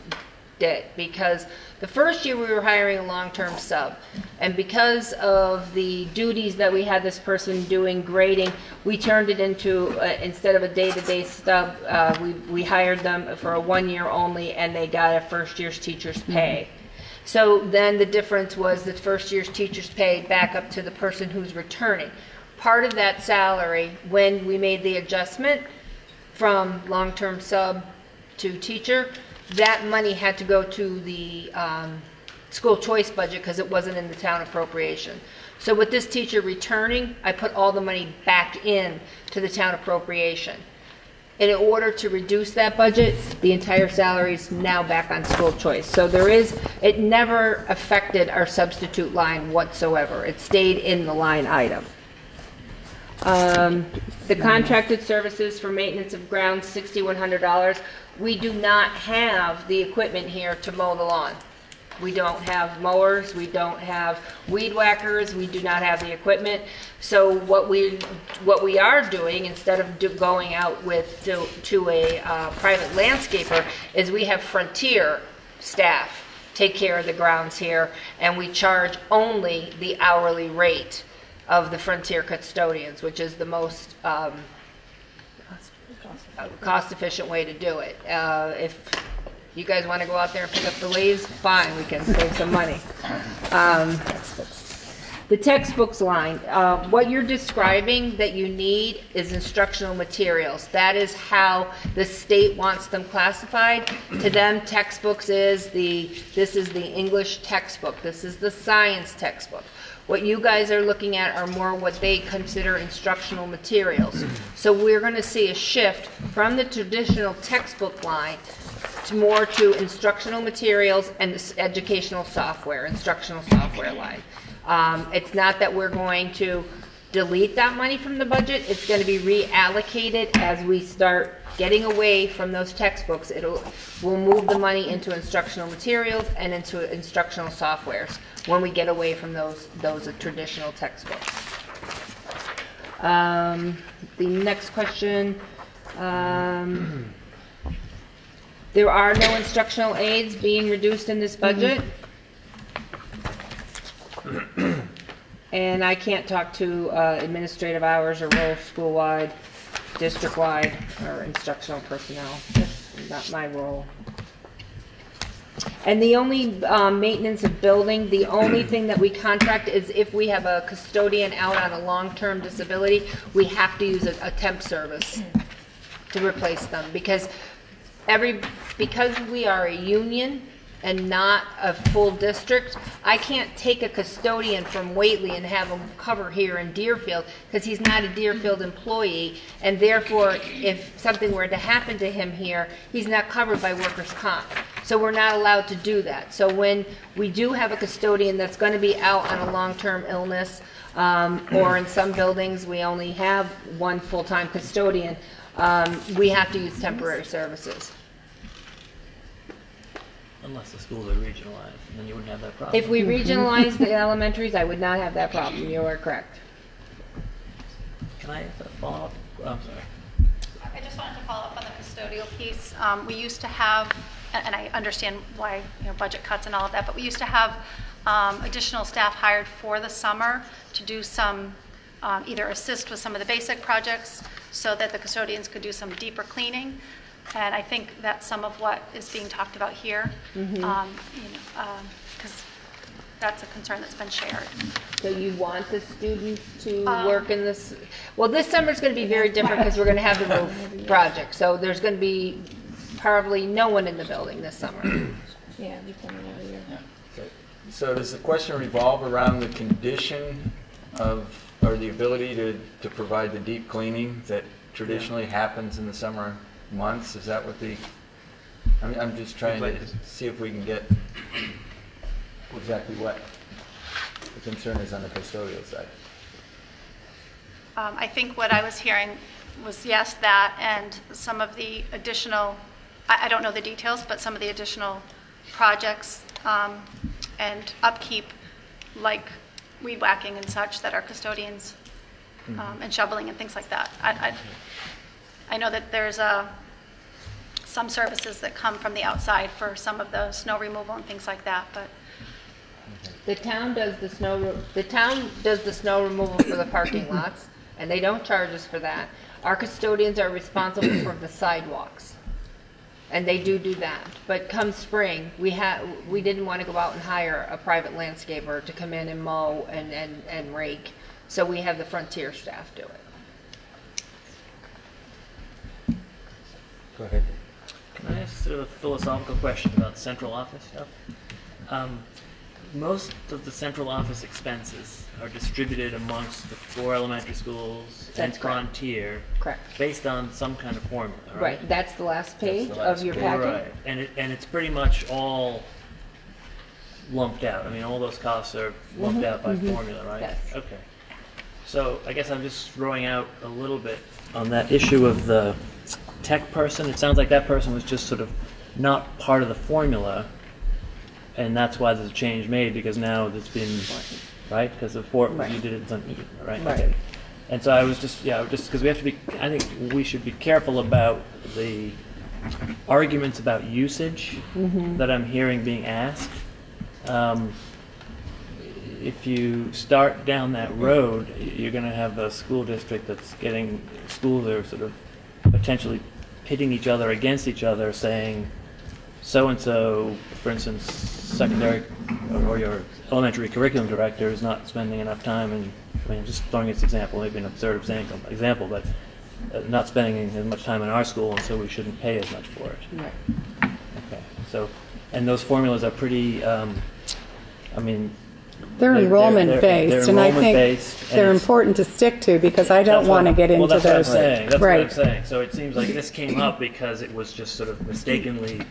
it because the first year we were hiring a long-term sub. And because of the duties that we had this person doing grading, we turned it into, uh, instead of a day-to-day sub, uh, we, we hired them for a one year only and they got a first year's teacher's pay. So then the difference was the first year's teacher's pay back up to the person who's returning. Part of that salary, when we made the adjustment from long-term sub to teacher, that money had to go to the um, school choice budget because it wasn't in the town appropriation. So with this teacher returning, I put all the money back in to the town appropriation. In order to reduce that budget, the entire salary is now back on school choice. So there is, it never affected our substitute line whatsoever. It stayed in the line item. Um, The contracted services for maintenance of grounds, $6,100. We do not have the equipment here to mow the lawn. We don't have mowers, we don't have weed whackers, we do not have the equipment. So what we, what we are doing, instead of do- going out with, to, to a uh, private landscaper, is we have Frontier staff take care of the grounds here, and we charge only the hourly rate of the Frontier custodians, which is the most, um, cost-efficient way to do it. Uh, If you guys want to go out there and pick up the leaves, fine, we can save some money. Um, The textbooks line, uh, what you're describing that you need is instructional materials. That is how the state wants them classified. To them, textbooks is the, this is the English textbook, this is the science textbook. What you guys are looking at are more what they consider instructional materials. So we're going to see a shift from the traditional textbook line to more to instructional materials and educational software, instructional software line. Um, It's not that we're going to delete that money from the budget, it's going to be reallocated as we start getting away from those textbooks. It'll, we'll move the money into instructional materials and into instructional softwares when we get away from those, those traditional textbooks. Um, The next question, um, there are no instructional aids being reduced in this budget. And I can't talk to uh, administrative hours or roles school-wide, district-wide, or instructional personnel. That's not my role. And the only um, maintenance of building, the only thing that we contract is if we have a custodian out on a long-term disability, we have to use a a temp service to replace them. Because every, because we are a union and not a full district, I can't take a custodian from Whately and have him cover here in Deerfield, because he's not a Deerfield employee, and therefore, if something were to happen to him here, he's not covered by workers' comp. So we're not allowed to do that. So when we do have a custodian that's gonna be out on a long-term illness, um, or in some buildings, we only have one full-time custodian, um, we have to use temporary services. Unless the schools are regionalized, then you wouldn't have that problem. If we regionalize the elementaries, I would not have that problem. You are correct. Can I have a follow-up? Oh, I'm sorry. I just wanted to follow up on the custodial piece. Um, We used to have, and and I understand why, you know, budget cuts and all of that, but we used to have um, additional staff hired for the summer to do some, um, either assist with some of the basic projects so that the custodians could do some deeper cleaning. And I think that's some of what is being talked about here. Mhm. Um, Because that's a concern that's been shared. So you want the students to Um, work in this, well, this summer is gonna be very different because we're gonna have the roof project. So there's gonna be probably no one in the building this summer. Yeah, we come in every year. So does the question revolve around the condition of, or the ability to, to provide the deep cleaning that traditionally happens in the summer months? Is that what the, I'm, I'm just trying to see if we can get exactly what the concern is on the custodial side. Um, I think what I was hearing was yes, that, and some of the additional, I, I don't know the details, but some of the additional projects um, and upkeep, like weed whacking and such, that our custodians, um, and shoveling and things like that. I, I, I know that there's a, some services that come from the outside for some of the snow removal and things like that, but The town does the snow, re- the town does the snow removal for the parking lots, and they don't charge us for that. Our custodians are responsible for the sidewalks. And they do do that. But come spring, we ha, we didn't want to go out and hire a private landscaper to come in and mow and, and, and rake. So we have the Frontier staff do it. Go ahead. Can I ask sort of a philosophical question about central office stuff? Um, most of the central office expenses are distributed amongst the four elementary schools and That's correct. Frontier. Correct. Based on some kind of formula, right? Right, that's the last page of your packet. Right, and it, and it's pretty much all lumped out. I mean, all those costs are lumped mm-hmm, out by mm-hmm. formula, right? Yes. Okay. So I guess I'm just throwing out a little bit on that issue of the tech person. It sounds like that person was just sort of not part of the formula, and that's why there's a change made because now it's been right because before Right. you did it on E, right? Right. Okay. And so I was just yeah, just because we have to be. I think we should be careful about the arguments about usage that I'm hearing being asked. Um, if you start down that road, you're going to have a school district that's getting schools that are sort of potentially pitting each other against each other, saying so and so, for instance, secondary or your elementary curriculum director is not spending enough time, and I mean, just throwing this example, maybe an absurd example, example, but uh, not spending as much time in our school, and so we shouldn't pay as much for it. Right. Okay, so, and those formulas are pretty, um, I mean. They're they're- enrollment they're- based, they're and I enrollment-based, think and they're important to stick to because I don't want to get into well, those. that's what I'm saying. That's right. what I'm saying. So it seems like this came up because it was just sort of mistakenly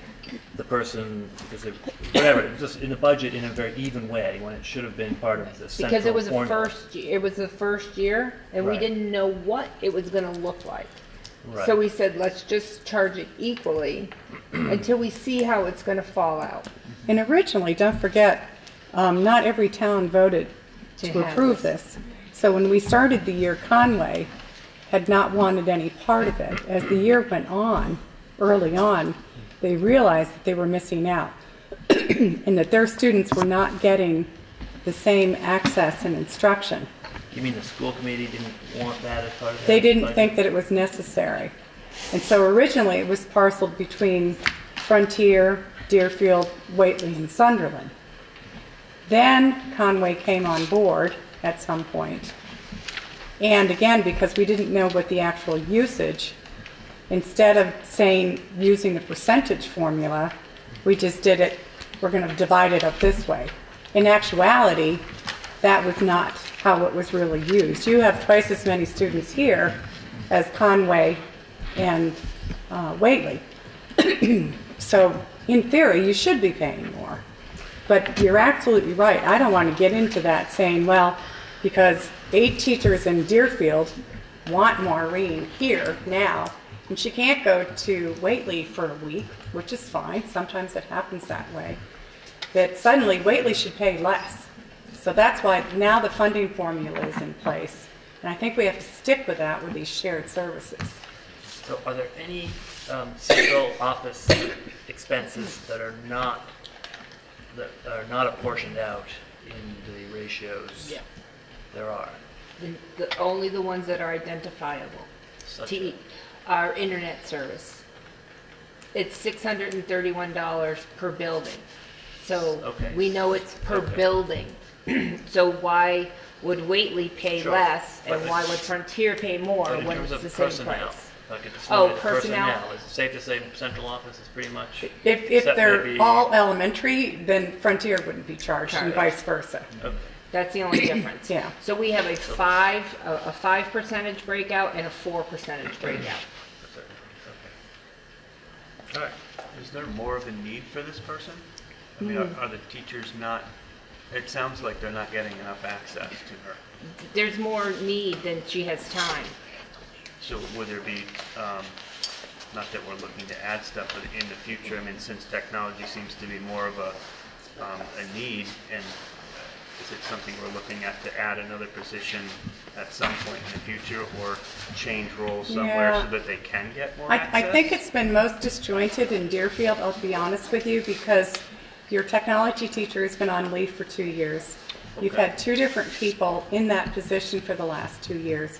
the person, because it, whatever, it was just in the budget in a very even way when it should have been part of the central Because it was the first, y- it was the first year, and we Right. didn't know what it was gonna look like. Right. So we said, let's just charge it equally until we see how it's gonna fall out. And originally, don't forget, um, not every town voted To to have approve this. this. So when we started the year, Conway had not wanted any part of it. As the year went on, early on, they realized that they were missing out and that their students were not getting the same access and instruction. You mean the school committee didn't want that as part of They didn't budget? think that it was necessary. And so originally, it was parceled between Frontier, Deerfield, Whately, and Sunderland. Then Conway came on board at some point. And again, because we didn't know what the actual usage, instead of saying, using the percentage formula, we just did it, we're going to divide it up this way. In actuality, that was not how it was really used. You have twice as many students here as Conway and uh, Whately. So in theory, you should be paying more. But you're absolutely right. I don't want to get into that saying, well, because eight teachers in Deerfield want Maureen here now, and she can't go to Whately for a week, which is fine. Sometimes it happens that way. That suddenly Whately should pay less. So that's why now the funding formula is in place. And I think we have to stick with that with these shared services. So are there any um, central office expenses that are not, that are not apportioned out in the ratios? Yeah. There are. The, the, only the ones that are identifiable. Such To our internet service. It's six hundred and thirty-one dollars per building. So Okay. we know it's per Okay. building. So why would Whately pay Sure. less and But why it's- would Frontier pay more But in when terms it's of the same personnel, price? if I could just Oh, limit it to personnel. Is it safe to say central office is pretty much? If, if except they're maybe- all elementary, then Frontier wouldn't be charged and Charged. vice versa. Okay. That's the only difference. Yeah. So we have a five, a, a five percentage breakout and a four percentage breakout. That's it. Okay. All right. Is there more of a need for this person? I mean, are, are the teachers not, it sounds like they're not getting enough access to her. There's more need than she has time. So would there be, um, not that we're looking to add stuff, but in the future, I mean, since technology seems to be more of a, um, a need, and is it something we're looking at to add another position at some point in the future, or change roles somewhere Yeah. so that they can get more I, access? I think it's been most disjointed in Deerfield, I'll be honest with you, because your technology teacher has been on leave for two years. You've had two different people in that position for the last two years.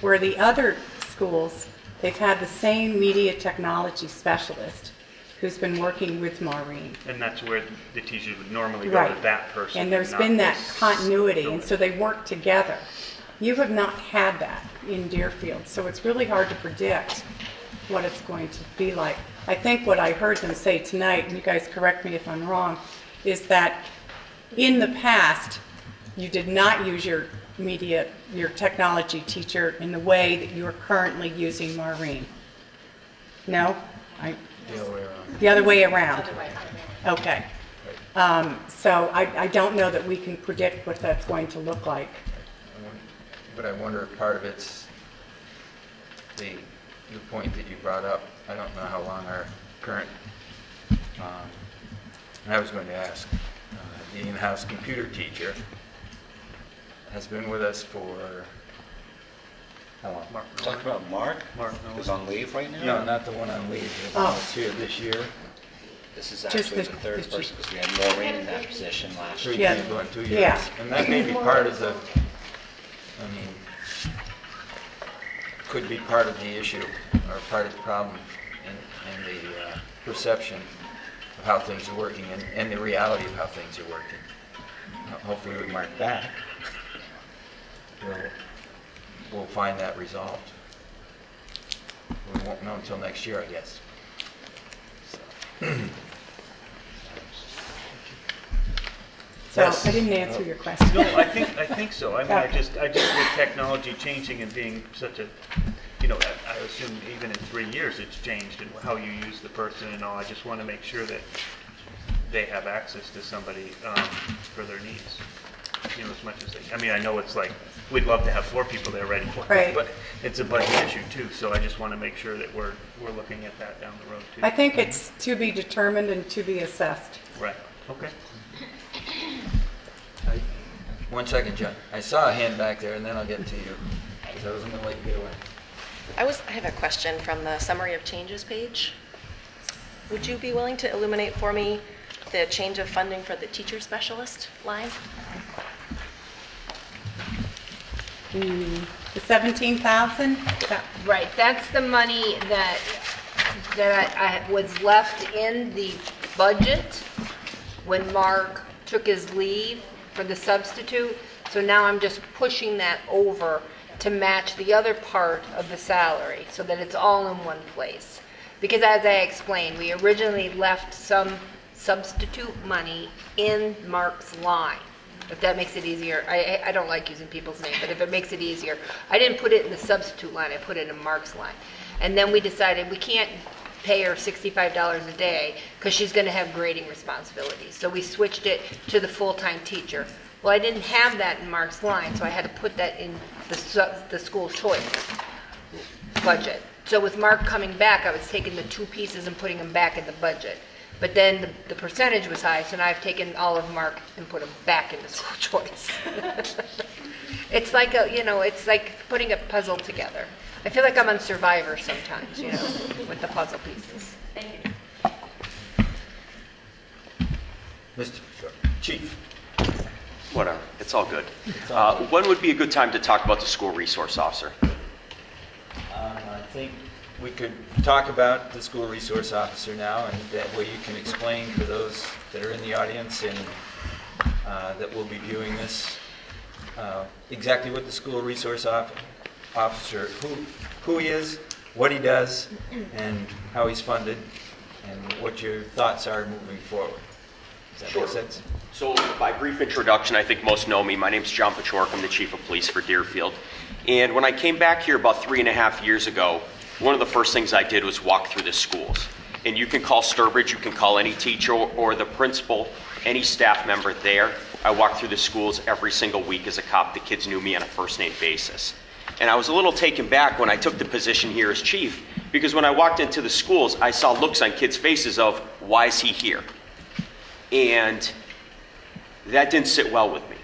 Where the other schools, they've had the same media technology specialist who's been working with Maureen. And that's where the teachers would normally go to Right. that person. And there's not been that this continuity, and so they work together. You have not had that in Deerfield, so it's really hard to predict what it's going to be like. I think what I heard them say tonight, and you guys correct me if I'm wrong, is that in the past, you did not use your media, your technology teacher in the way that you are currently using Maureen. No? I, The other way around. the other way around? Okay. Um, So I, I don't know that we can predict what that's going to look like. But I wonder if part of it's the, the point that you brought up. I don't know how long our current, um, and I was going to ask, uh, the in-house computer teacher has been with us for, how long? Mark Talk Nolan. about Mark, Mark who's Nolan. on leave right now? No, not the one on leave, the one that's here this year. This is actually the- the third the- person, because we had Maureen in that position last Three year. Yeah. people in two years. Yeah. And that may be part of the, I mean, could be part of the issue or part of the problem in, in the uh, perception of how things are working and, and the reality of how things are working. Ho- Hopefully with Mark back, we'll, we'll find that resolved. We won't know until next year, I guess. So. So Yes. I didn't answer your question. No, I think, I think so. I mean, I just, I just, with technology changing and being such a, you know, I I assume even in three years, it's changed in how you use the person and all. I just want to make sure that they have access to somebody um, for their needs, you know, as much as they, I mean, I know it's like, we'd love to have four people there ready for Right. it, but it's a budget issue too, so I just want to make sure that we're, we're looking at that down the road too. I think it's to be determined and to be assessed. Right, okay. I- One second, John. I saw a hand back there, and then I'll get to you, because I wasn't going to let you get away. I was, I have a question from the summary of changes page. Would you be willing to illuminate for me the change of funding for the teacher specialist line? The 17,000? Is that- Right, that's the money that, that I was left in the budget when Mark took his leave for the substitute. So now I'm just pushing that over to match the other part of the salary, so that it's all in one place. Because as I explained, we originally left some substitute money in Mark's line. If that makes it easier, I, I don't like using people's names, but if it makes it easier, I didn't put it in the substitute line, I put it in Mark's line. And then we decided we can't pay her sixty-five dollars a day, because she's gonna have grading responsibilities. So we switched it to the full-time teacher. Well, I didn't have that in Mark's line, so I had to put that in the, the school choice budget. So with Mark coming back, I was taking the two pieces and putting them back in the budget. But then the, the percentage was high, so now I've taken all of Mark and put them back into school choice. It's like a, you know, it's like putting a puzzle together. I feel like I'm on Survivor sometimes, you know, with the puzzle pieces. Thank you. Mr. Chief. Whatever, it's all good. Uh, When would be a good time to talk about the school resource officer? Um, I think we could talk about the school resource officer now, and that way you can explain for those that are in the audience and uh, that will be viewing this, uh, exactly what the school resource of- officer, who, who he is, what he does, and how he's funded, and what your thoughts are moving forward. Does that Sure. make sense? So by brief introduction, I think most know me. My name is John Paciorek. I'm the chief of police for Deerfield. And when I came back here about three and a half years ago, one of the first things I did was walk through the schools. And you can call Sturbridge, you can call any teacher or the principal, any staff member there. I walked through the schools every single week as a cop. The kids knew me on a first name basis. And I was a little taken back when I took the position here as chief because when I walked into the schools, I saw looks on kids' faces of, why is he here? And that didn't sit well with me.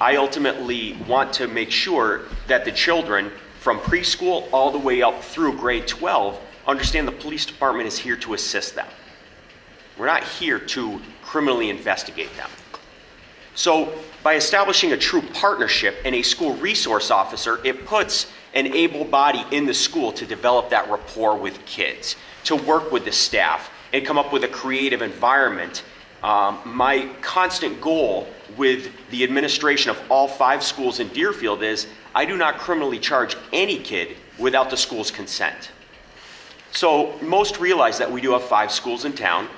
I ultimately want to make sure that the children from preschool all the way up through grade 12 understand the police department is here to assist them. We're not here to criminally investigate them. So, by establishing a true partnership and a school resource officer, it puts an able body in the school to develop that rapport with kids, to work with the staff, and come up with a creative environment. Um, my constant goal with the administration of all five schools in Deerfield is I do not criminally charge any kid without the school's consent. So, most realize that we do have five schools in town,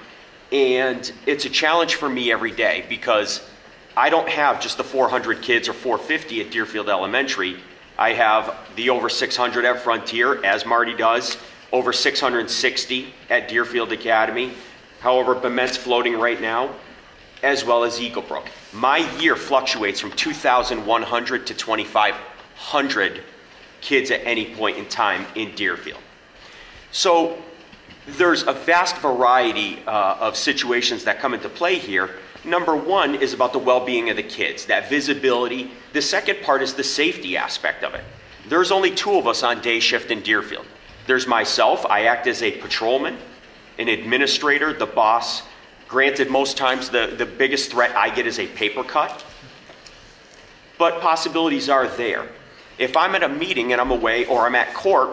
and it's a challenge for me every day because I don't have just the 400 kids or 450 at Deerfield Elementary. I have the over 600 at Frontier, as Marty does, over 660 at Deerfield Academy. However, Bement's floating right now, as well as Eaglebrook. My year fluctuates from 2,100 to 2,500 kids at any point in time in Deerfield. So there's a vast variety uh, of situations that come into play here. Number one is about the well being of the kids, that visibility. The second part is the safety aspect of it. There's only two of us on day shift in Deerfield. There's myself, I act as a patrolman, an administrator, the boss. Granted, most times the, the biggest threat I get is a paper cut, but possibilities are there. If I'm at a meeting and I'm away or I'm at court,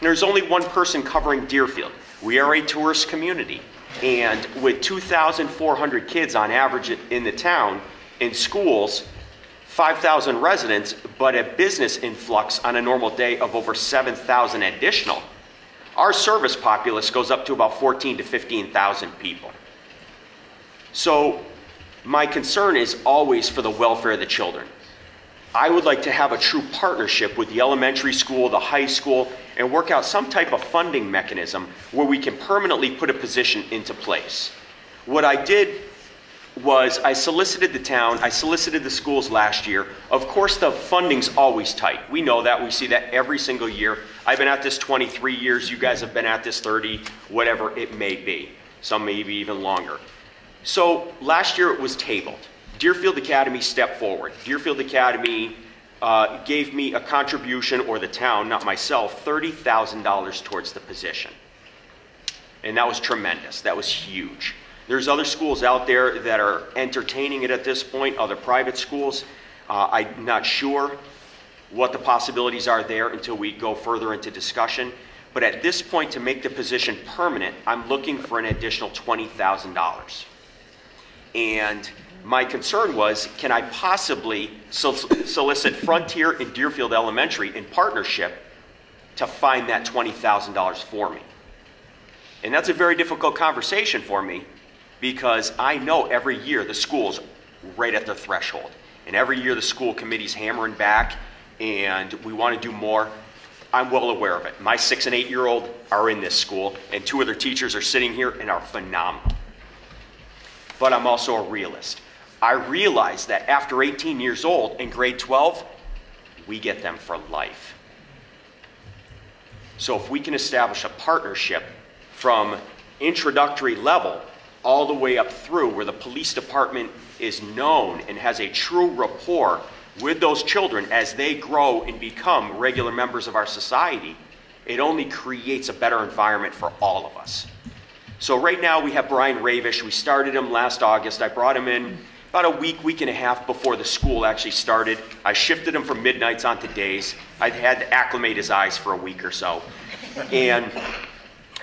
there's only one person covering Deerfield. We are a tourist community. And with 2,400 kids on average in the town, in schools, 5,000 residents, but a business influx on a normal day of over 7,000 additional, our service populace goes up to about 14 to 15,000 people. So my concern is always for the welfare of the children. I would like to have a true partnership with the elementary school, the high school, and work out some type of funding mechanism where we can permanently put a position into place. What I did was I solicited the town, I solicited the schools last year. Of course, the funding's always tight. We know that. We see that every single year. I've been at this 23 years. You guys have been at this 30, whatever it may be. Some maybe even longer. So last year it was tabled. Deerfield Academy stepped forward. Deerfield Academy uh, gave me a contribution, or the town, not myself, $30,000 towards the position. And that was tremendous. That was huge. There's other schools out there that are entertaining it at this point, other private schools. Uh, I'm not sure what the possibilities are there until we go further into discussion. But at this point, to make the position permanent, I'm looking for an additional $20,000. And my concern was can I possibly solicit Frontier and Deerfield Elementary in partnership to find that $20,000 for me? And that's a very difficult conversation for me because I know every year the school's right at the threshold. And every year the school committee's hammering back and we want to do more. I'm well aware of it. My six and eight year old are in this school, and two other teachers are sitting here and are phenomenal. But I'm also a realist. I realize that after 18 years old in grade 12, we get them for life. So if we can establish a partnership from introductory level all the way up through where the police department is known and has a true rapport with those children as they grow and become regular members of our society, it only creates a better environment for all of us. So right now we have Brian Ravish. We started him last August. I brought him in about a week, week and a half before the school actually started. I shifted him from midnights onto days. I had to acclimate his eyes for a week or so. And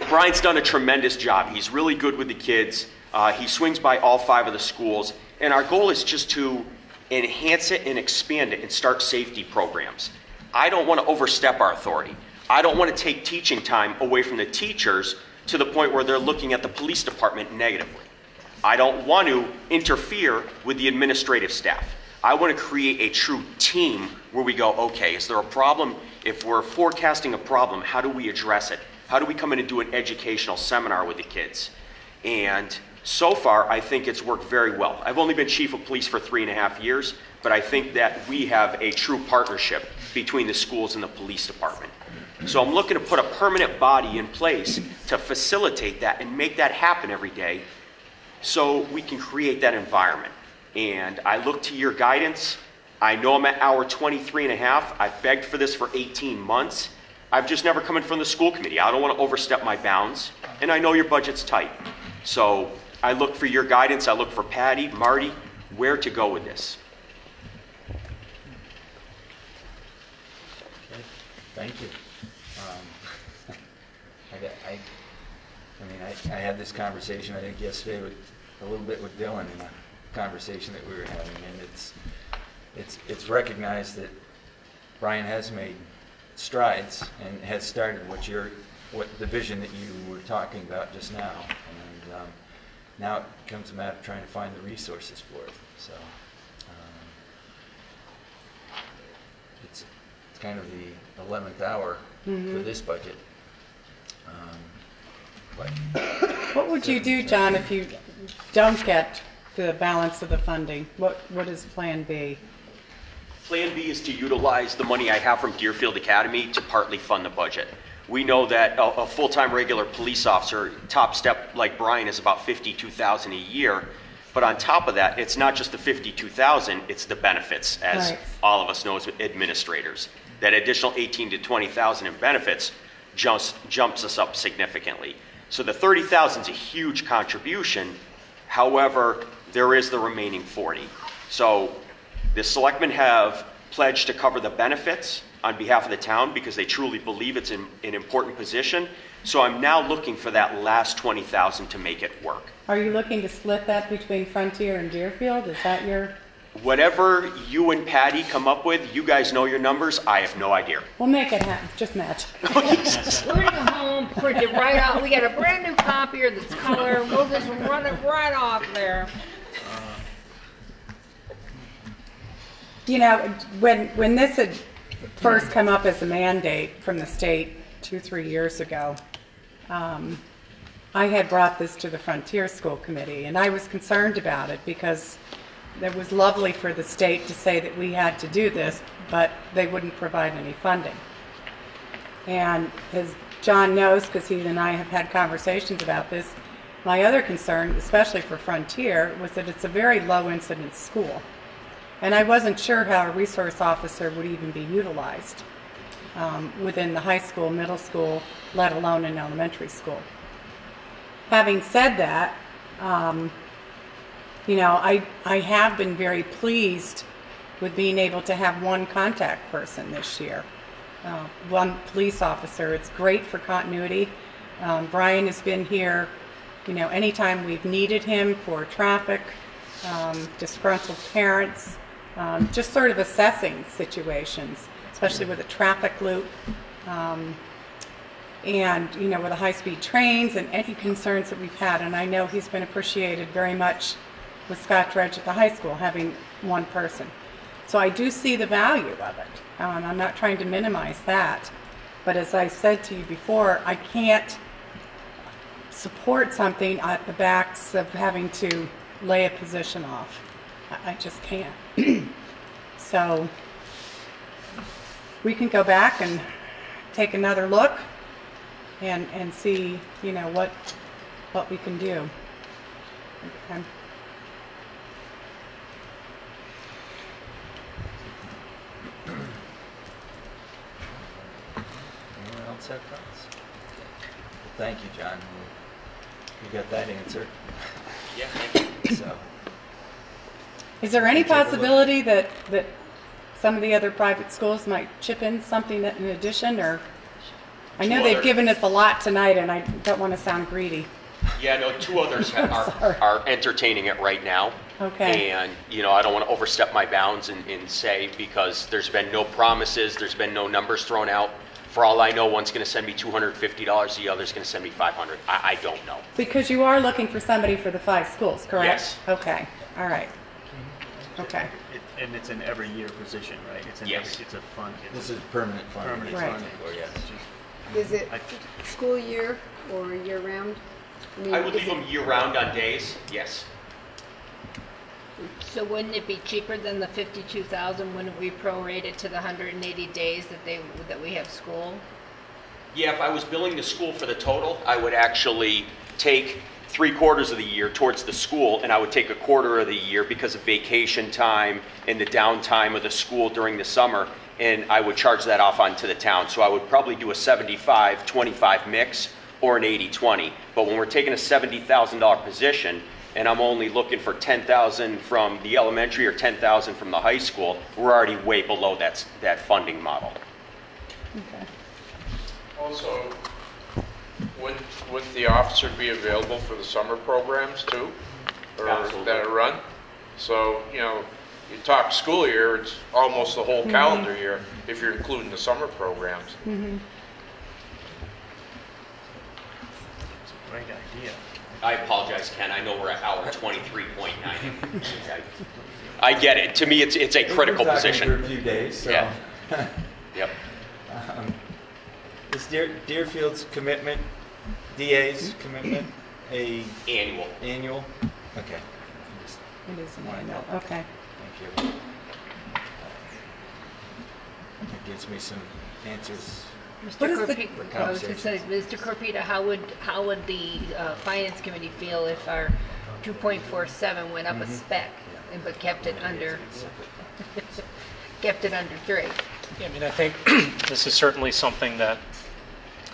Brian's done a tremendous job. He's really good with the kids. Uh, he swings by all five of the schools. And our goal is just to enhance it and expand it and start safety programs. I don't want to overstep our authority. I don't want to take teaching time away from the teachers to the point where they're looking at the police department negatively. I don't want to interfere with the administrative staff. I want to create a true team where we go, okay, is there a problem? If we're forecasting a problem, how do we address it? How do we come in and do an educational seminar with the kids? And so far, I think it's worked very well. I've only been chief of police for three and a half years, but I think that we have a true partnership between the schools and the police department. So I'm looking to put a permanent body in place to facilitate that and make that happen every day so we can create that environment. And I look to your guidance. I know I'm at hour 23 and a half. I've begged for this for 18 months. I've just never come in from the school committee. I don't want to overstep my bounds. And I know your budget's tight. So I look for your guidance, I look for Patty, Marty, where to go with this. Okay, Thank you. Um, I, I, I mean, I, I had this conversation, I think yesterday with, a little bit with Dylan in a conversation that we were having, and it's, it's, it's recognized that Brian has made strides and has started what you're, what the vision that you were talking about just now. And, now it comes a matter of trying to find the resources for it, so. um, It's, it's kind of the eleventh hour for Mhm. this budget. Um, But What would you do, John, if you don't get the balance of the funding? What, what is Plan B? Plan B is to utilize the money I have from Deerfield Academy to partly fund the budget. We know that a, a full-time regular police officer, top step like Brian, is about 52,000 a year. But on top of that, it's not just the 52,000, it's the benefits, as Right. all of us know as administrators. That additional 18 to 20,000 in benefits jumps, jumps us up significantly. So the 30,000 is a huge contribution. However, there is the remaining 40. So the selectmen have pledged to cover the benefits on behalf of the town because they truly believe it's in, an important position. So I'm now looking for that last 20,000 to make it work. Are you looking to split that between Frontier and Deerfield? Is that your, Whatever you and Patty come up with, you guys know your numbers, I have no idea. we'll make it happen, just match. We're gonna go home, print it right out. We got a brand new copier that's color. We'll just run it right off there. You know, when, when this had first come up as a mandate from the state two, three years ago, um, I had brought this to the Frontier School Committee, and I was concerned about it because it was lovely for the state to say that we had to do this, but they wouldn't provide any funding. And as John knows, because he and I have had conversations about this, my other concern, especially for Frontier, was that it's a very low incidence school. And I wasn't sure how a resource officer would even be utilized um, within the high school, middle school, let alone in elementary school. Having said that, um, you know, I, I have been very pleased with being able to have one contact person this year, uh, one police officer. It's great for continuity. Um, Brian has been here, you know, anytime we've needed him for traffic, um, disgruntled parents, um, just sort of assessing situations, especially with a traffic loop. Um, and you know with the high-speed trains and any concerns that we've had. And i know he's been appreciated very much with scott dredge at the high school having one person. So i do see the value of it. Um, i'm not trying to minimize that. But as i said to you before i can't support something at the backs of having to lay a position off i, I just can't so we can go back and take another look and, and see, you know, what, what we can do. Okay. Anyone else have thoughts? Well, Thank you, John. You got that answer. Yeah, thank you. So, Is there any Take a look. possibility that, that some of the other private schools might chip in something that in addition, or? I know Two they've other- given us a lot tonight, and I don't want to sound greedy. Yeah, no, two others ha- are, are entertaining it right now. Okay. And, you know, I don't want to overstep my bounds and, and say, because there's been no promises, there's been no numbers thrown out. For all I know, one's going to send me $250, the other's going to send me 500. I, I don't know. Because you are looking for somebody for the five schools, correct? Yes. Okay, all right. Okay. It- And it's an every year position, right? It's an Yes. every, it's a fund. it's This a is permanent funding. Permanent Right. funding. Or yes. Is it I- school year or year round? mean, I would is leave it- them year-round on days, yes. So wouldn't it be cheaper than the fifty-two thousand? Wouldn't we prorate it to the hundred and eighty days that they, that we have school? Yeah, if I was billing the school for the total, I would actually take three quarters of the year towards the school, and I would take a quarter of the year because of vacation time and the downtime of the school during the summer, and I would charge that off onto the town. So I would probably do a 75-25 mix, or an 80-20. But when we're taking a $70,000 position, and I'm only looking for 10,000 from the elementary or 10,000 from the high school, we're already way below that, that funding model. Okay. Also, would, would the officer be available for the summer programs too? Or Absolutely. that are run? So, you know, you talk school year, it's almost the whole Mhm. calendar year if you're including the summer programs. Mhm. Great idea. I apologize, Ken, I know we're at hour 23.9. I get it, to me, it's, it's a We've been critical talking position. For a few days, so. Yeah. Yep. Um, Is Deer- Deerfield's commitment, DA's commitment, a? Annual. Annual? Okay. It is an annual, okay. Thank you. That gives me some answers. Mr. What is the- Corpe- I was gonna say, Mr. Corpita, how would, how would the uh, finance committee feel if our 2.47 went up a Mhm. spec, and but kept it under, kept it under three? Yeah, I mean, I think this is certainly something that,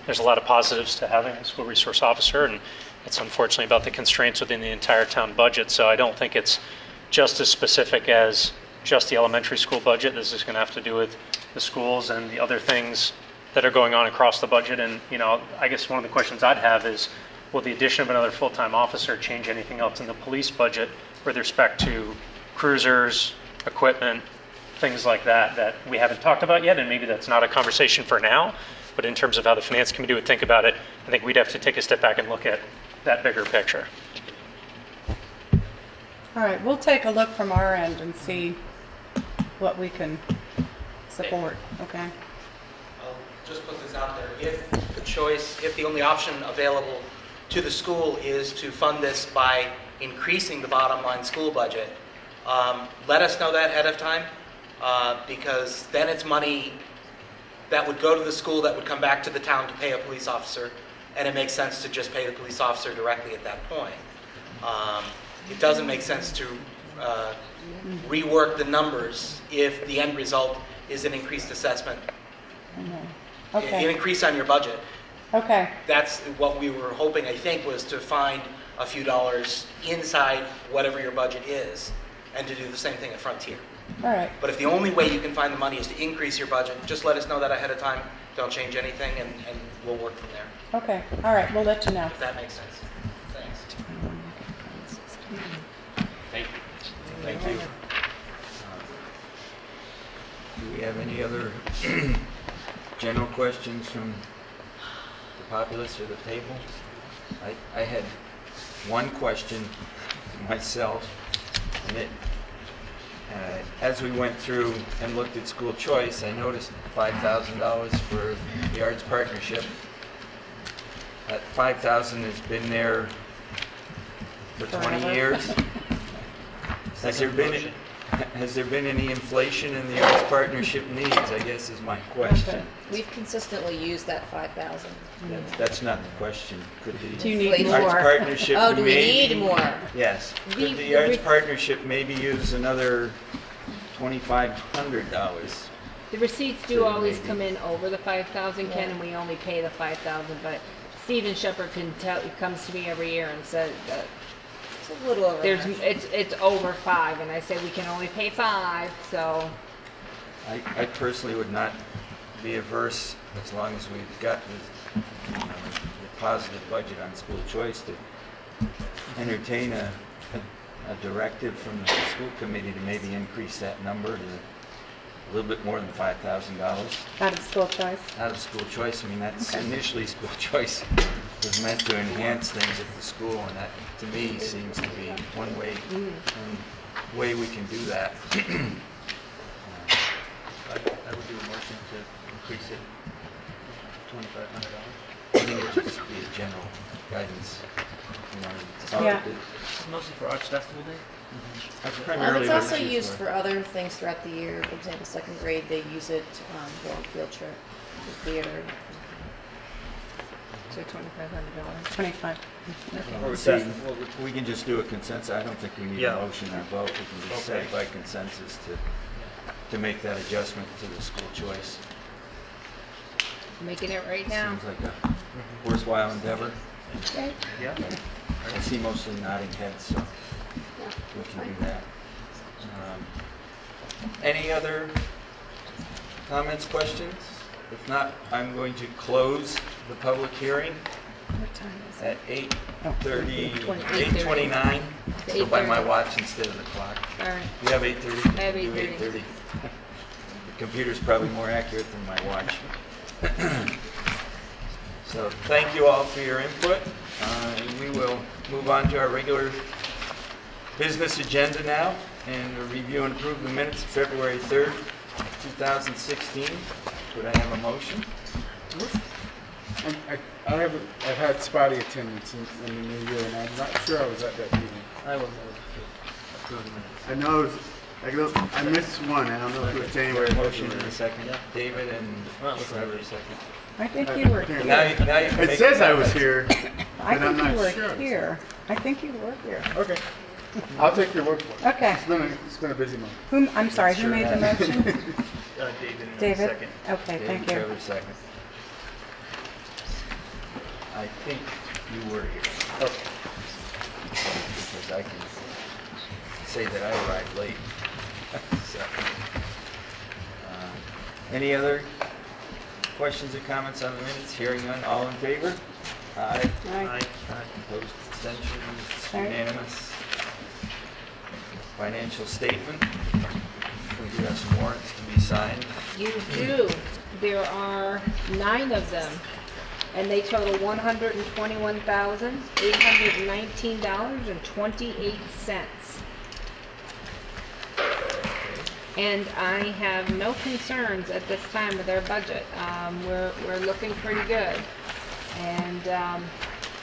there's a lot of positives to having a school resource officer, and it's unfortunately about the constraints within the entire town budget, so I don't think it's just as specific as just the elementary school budget. This is going to have to do with the schools and the other things that are going on across the budget, and, you know, I guess one of the questions I'd have is, will the addition of another full-time officer change anything else in the police budget with respect to cruisers, equipment, things like that that we haven't talked about yet, and maybe that's not a conversation for now, but in terms of how the finance committee would think about it, I think we'd have to take a step back and look at that bigger picture. All right, we'll take a look from our end and see what we can support, okay? I'll just put this out there. If the choice, if the only option available to the school is to fund this by increasing the bottom line school budget, um, let us know that ahead of time, uh, because then it's money that would go to the school that would come back to the town to pay a police officer, and it makes sense to just pay the police officer directly at that point. Um, It doesn't make sense to uh, rework the numbers if the end result is an increased assessment Okay. an increase on your budget. okay, That's what we were hoping, I think, was to find a few dollars inside whatever your budget is, and to do the same thing at Frontier. All right. But if the only way you can find the money is to increase your budget, just let us know that ahead of time. Don't change anything, and, and we'll work from there, Okay, all right, we'll let you know. if that makes sense. Thanks. Thank you. Thank you. Do we have any other general questions from the populace or the table? I, I had one question myself, and it, uh, as we went through and looked at school choice, I noticed five thousand dollars for the arts partnership. That five thousand has been there for twenty Forever. years. Has there been, has there been any inflation in the arts partnership needs, I guess is my question. We've consistently used that 5,000. That's not the question. Could the Do you need arts more? partnership Oh, do we maybe- need more? Yes. We- Could the arts we- partnership maybe use another twenty-five hundred dollars? The receipts do always maybe- come in over the 5,000, Ken, and we only pay the 5,000, but Stephen Shepherd can tell, comes to me every year and says that It's a little over. there's, half. it's, it's over five, and I say we can only pay five, so. I, I personally would not be averse, as long as we've got the, you know, the positive budget on school choice, to entertain a, a directive from the school committee to maybe increase that number to a little bit more than five thousand dollars. Out of school choice? Out of school choice, I mean, that's initially school choice was meant to enhance things at the school, and that, to me, seems to be one way, mm. one way we can do that. I I would do a motion to increase it twenty-five hundred dollars. I think it should just be a general guidance. you know, Yeah. Mostly for Arts Festival Day? That's Well, primarily it's what also it's used for other things throughout the year. For example, second grade, they use it, um, go on field trip, to theater. So twenty-five hundred dollars. Twenty-five. Or say, well, we can just do a consensus, I don't think we need a Yeah. motion or vote, we can just say Okay. by consensus to, to make that adjustment to the school choice. Making it right now. Seems like a worthwhile endeavor. Okay. Yeah. I see mostly nodding heads, so we can do that. Um, Any other comments, questions? If not, I'm going to close the public hearing What time is at 8:30, Twenty- 8:29. Go by my 8:30. watch instead of the clock. All right. You have 8:30? I have Do 8:30. The computer's probably more accurate than my watch. So thank you all for your input. Uh, and We will move on to our regular business agenda now and review and approve the minutes of February 3rd, 2016. Would I have a motion? I'm- I, I haven't, I've had spotty attendance in, in the new year, and I'm not sure I was at that meeting. I was. move to approve. I know, it was, I don't, I missed one, I don't know if it was January. or Motion in a February. second. David and Trevor, second. I think you were Uh, Now here. you- now you can It make says I was here, I but I'm think you not were sure. here. I think you were here. Okay, I'll take your word for it. Okay. It's been a, it's been a busy month. Whom, I'm sorry, who Sure made the motion? Uh, David, and David? second. Okay, David, thank you. Trevor, second. I think you were here. Okay. Because I can say that I arrived late. So, uh, Any other questions or comments on the minutes? Hearing none, all in favor? Aye. Aye. Opposed, abstentions, Aye. unanimous. Financial statement. We do have some warrants to be signed. You do. There are nine of them, and they total one hundred and twenty-one thousand, eight hundred and nineteen dollars and twenty-eight cents. And I have no concerns at this time with our budget. Um, we're, we're looking pretty good. And, um,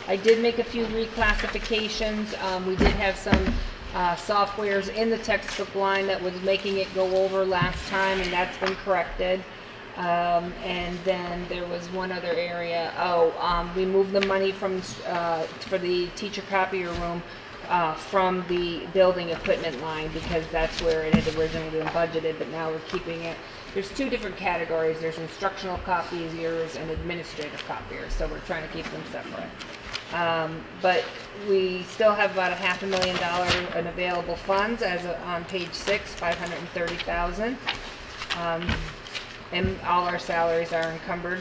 I did make a few reclassifications. Um, we did have some, uh, softwares in the textbook line that was making it go over last time, and that's been corrected. Um, and then there was one other area, oh, um, we moved the money from, uh, for the teacher copier room, uh, from the building equipment line, because that's where it had originally been budgeted, but now we're keeping it. There's two different categories, there's instructional copiers and administrative copiers, so we're trying to keep them separate. Um, but we still have about a half a million dollar in available funds as on page six, five hundred and thirty thousand. Um, and all our salaries are encumbered.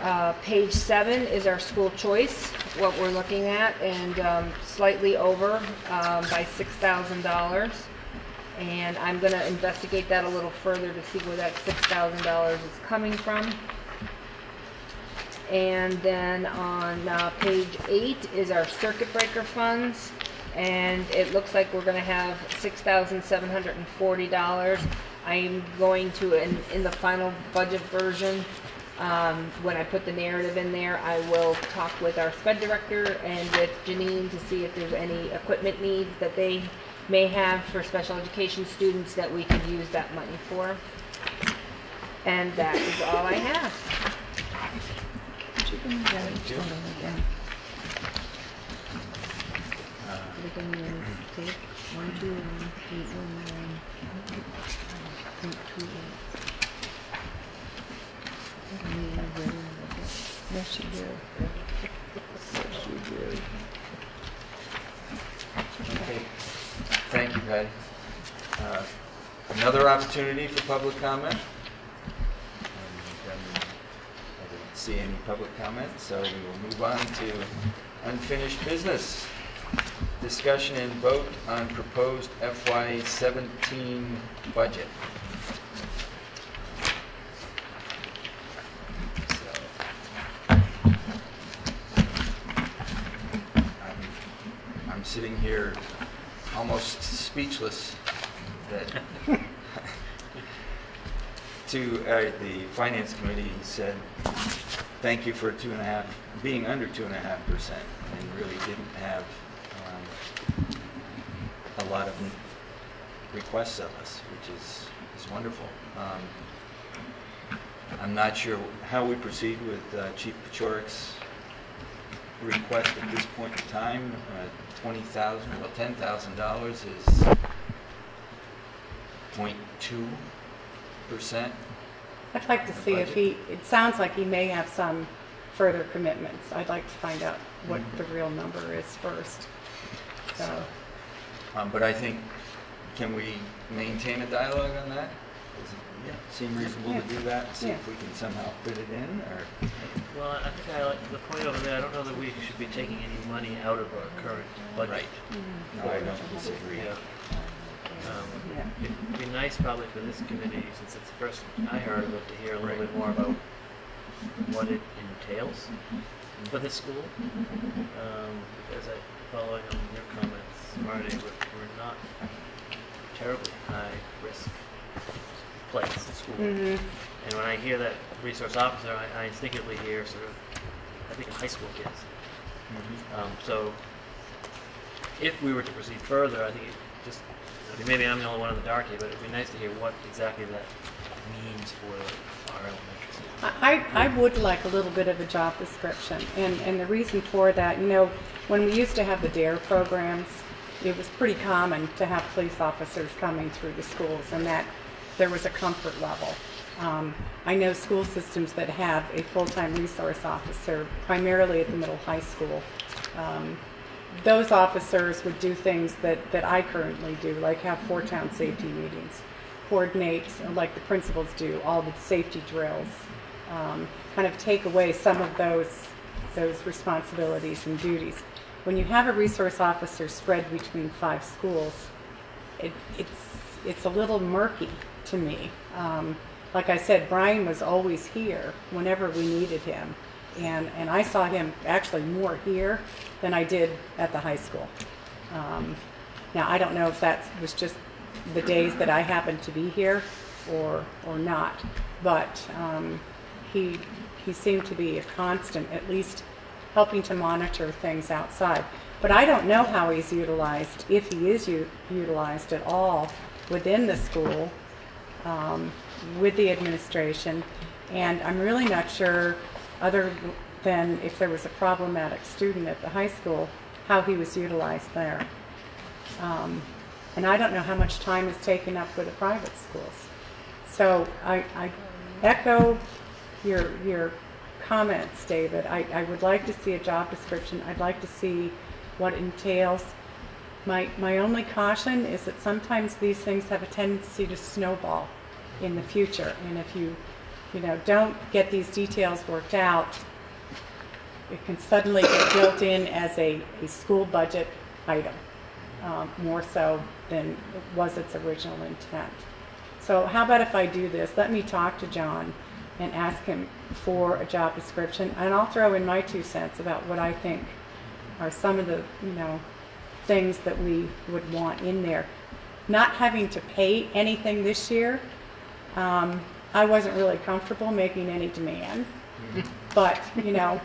Uh, Page seven is our school choice, what we're looking at, and um, slightly over um, by $6,000. And I'm going to investigate that a little further to see where that $6,000 is coming from. And then on uh, page eight is our circuit breaker funds. And it looks like we're going to have $6,740 I am going to, in, in the final budget version, um, when I put the narrative in there, I will talk with our sped director and with Janine to see if there's any equipment needs that they may have for special education students that we could use that money for. And that is all I have. Thank you. Uh, Yes, you do. Yes, you do. Okay. Thank you, Patty. Uh, Another opportunity for public comment? And, um, I didn't see any public comment, so we will move on to unfinished business. Discussion and vote on proposed FY17 budget. I'm- Sitting here almost speechless that to, uh, the finance committee said, thank you for two and a half, being under two and a half percent, and really didn't have um, a lot of requests of us, which is, is wonderful. Um, I'm not sure how we proceed with uh, Chief Paciorek's request at this point in time. Uh, Twenty thousand, well, ten thousand dollars is point two percent. I'd like to see if he, it sounds like he may have some further commitments. I'd like to find out what Mm-hmm. the real number is first. So, Um, But I think, can we maintain a dialogue on that? Does it seem reasonable to do that? and See if we can somehow fit it in, or? Well, I think I like the point over there. I don't know that we should be taking any money out of our current budget. No, I don't disagree. Yeah. Um, It'd be nice probably for this committee, since it's the first I heard of it, to hear a little bit more about what it entails for this school. Um, Because I, following on your comments, Marty, we're, we're not terribly high risk place, the school. Mhm. And when I hear that resource officer, I, I instinctively hear sort of, I think of high school kids. Um, so if we were to proceed further, I think it just, I mean, maybe I'm the only one in the dark here, but it'd be nice to hear what exactly that means for our elementary school. I, I would like a little bit of a job description, and, and the reason for that, you know, when we used to have the DARE programs, it was pretty common to have police officers coming through the schools, and that there was a comfort level. Um, I know school systems that have a full-time resource officer, primarily at the middle high school. Um, those officers would do things that, that I currently do, like have four-town safety meetings, coordinate, like the principals do, all the safety drills, um, kind of take away some of those, those responsibilities and duties. When you have a resource officer spread between five schools, it, it's, it's a little murky to me. Um, like I said, Brian was always here whenever we needed him. And, and I saw him actually more here than I did at the high school. Um, now, I don't know if that was just the days that I happened to be here or, or not, but um, he, he seemed to be a constant, at least helping to monitor things outside. But I don't know how he's utilized, if he is u- utilized at all within the school um, with the administration. And I'm really not sure, other than if there was a problematic student at the high school, how he was utilized there. Um, and I don't know how much time is taken up with the private schools. So I, I echo your, your comments, David. I, I would like to see a job description. I'd like to see what entails. My, my only caution is that sometimes these things have a tendency to snowball in the future. And if you, you know, don't get these details worked out, it can suddenly get built in as a, a school budget item, um, more so than was its original intent. So how about if I do this? Let me talk to John and ask him for a job description, and I'll throw in my two cents about what I think are some of the, you know, things that we would want in there. Not having to pay anything this year, um, I wasn't really comfortable making any demands, but, you know,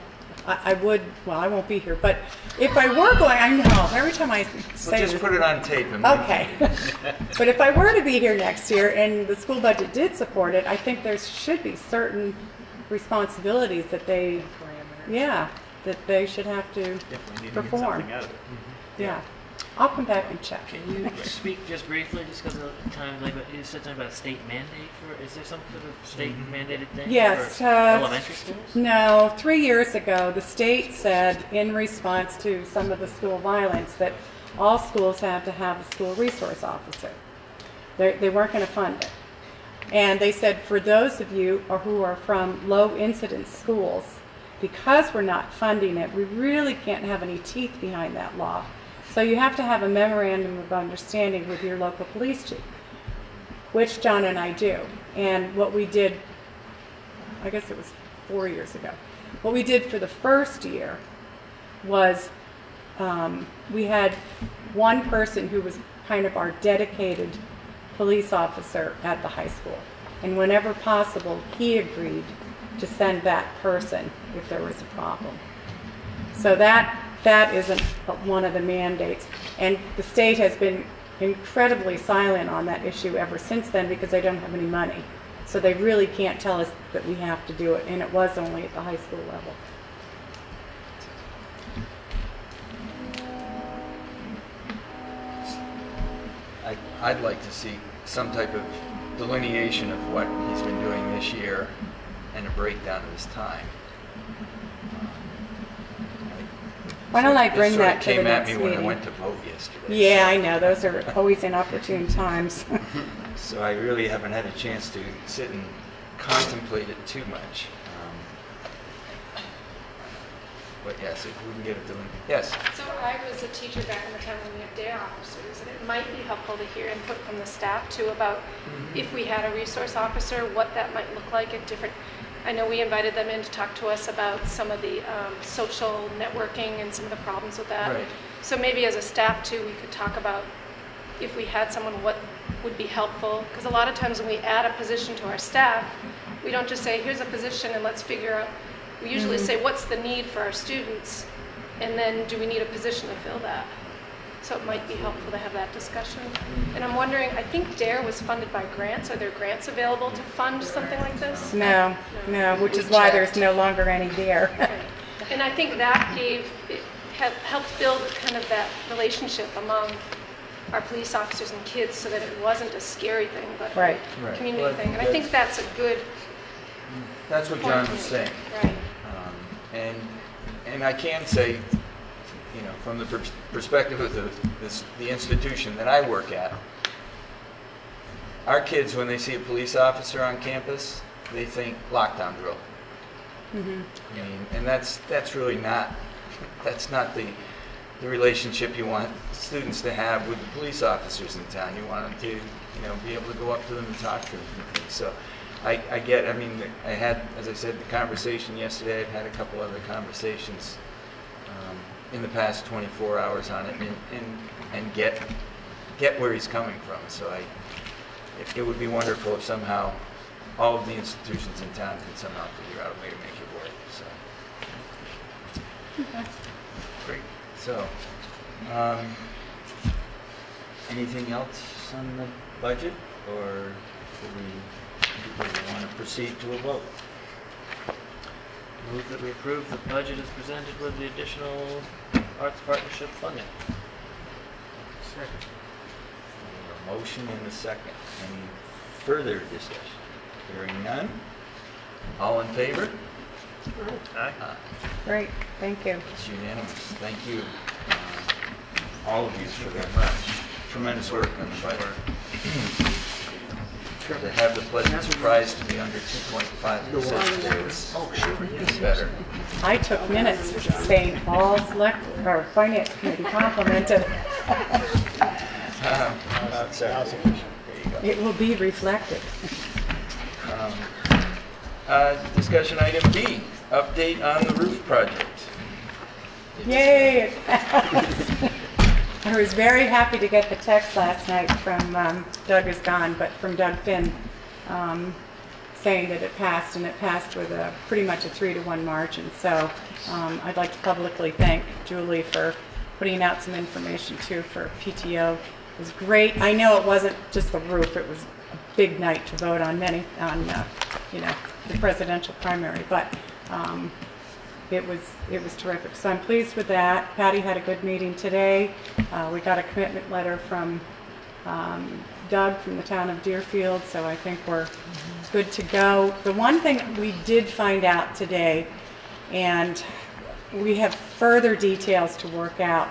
I, I would, well, I won't be here, but if I were going, I know, every time I So say just this- put it on tape. and Okay. But if I were to be here next year and the school budget did support it, I think there should be certain responsibilities that they, yeah, that they should have to Definitely need to get perform. something out of it. Yeah. I'll come back and check. Can you speak just briefly, just because of time, like, but you said something about state mandate for, is there some sort of state mandated thing Yes. for uh, elementary schools? No, three years ago, the state said in response to some of the school violence that all schools had to have a school resource officer. They, they weren't going to fund it. And they said for those of you or who are from low incidence schools, because we're not funding it, we really can't have any teeth behind that law. So you have to have a memorandum of understanding with your local police chief, which John and I do. And what we did I guess it was four years ago. What we did for the first year was um, we had one person who was kind of our dedicated police officer at the high school. And whenever possible, he agreed to send that person if there was a problem. So that, that isn't one of the mandates. And the state has been incredibly silent on that issue ever since then because they don't have any money. So they really can't tell us that we have to do it, and it was only at the high school level. I'd like to see some type of delineation of what he's been doing this year and a breakdown of his time. Why don't I bring that to the came at next me when I meeting? went to vote yesterday. Yeah, I know, those are always inopportune times. So I really haven't had a chance to sit and contemplate it too much. Um, But yes, if we can get it done, yes. So I was a teacher back in the time when we had day officers, and it might be helpful to hear input from the staff too about if we had a resource officer, what that might look like at different, I know we invited them in to talk to us about some of the um, social networking and some of the problems with that. Right. So maybe as a staff too, we could talk about if we had someone, what would be helpful? Because a lot of times when we add a position to our staff, we don't just say, here's a position and let's figure out, we usually Mhm. say, what's the need for our students? And then do we need a position to fill that? So it might be helpful to have that discussion. And I'm wondering, I think DARE was funded by grants. Are there grants available to fund something like this? No, no, which is why there's no longer any there. And I think that gave, it helped build kind of that relationship among our police officers and kids so that it wasn't a scary thing, but Right. a Right. community Well, thing. And I think that's a good, That's what John was saying. right. Um, And, and I can say, you know, from the pers- perspective of the, this, the institution that I work at, our kids, when they see a police officer on campus, they think lockdown drill. Mm -hmm. I mean, and that's, that's really not, that's not the, the relationship you want students to have with the police officers in town. You want them to, you know, be able to go up to them and talk to them. So I, I get, I mean, I had, as I said, the conversation yesterday, I've had a couple other conversations in the past 24 hours on it and, and, and get, get where he's coming from. So I, it, it would be wonderful if somehow all of the institutions in town could somehow figure out a way to make it work, so. Great, so, um, anything else on the budget, or do we, do we want to proceed to a vote? Move that we approve the budget as presented with the additional arts partnership funding. Second. A motion and a second. Any further discussion? Hearing none? All in favor? Aye. Great, thank you. It's unanimous. Thank you, uh, all of you for that much tremendous work on the budget. To have the pleasant surprise to be under 2.5 percent is is better. I took minutes saying all select, or finance committee complimented. Um, uh, sorry. There you go. It will be reflected. Um, uh, Discussion item B, update on the roof project. Yay! I was very happy to get the text last night from, um, Doug is gone, but from Doug Finn, um, saying that it passed, and it passed with a, pretty much a three to one margin. So um, I'd like to publicly thank Julie for putting out some information too for PTO. It was great. I know it wasn't just the roof, it was a big night to vote on many, on, uh, you know, the presidential primary, but um, it was, it was terrific. So I'm pleased with that. Patty had a good meeting today. Uh, We got a commitment letter from um, Doug from the town of Deerfield, so I think we're good to go. The one thing we did find out today, and we have further details to work out,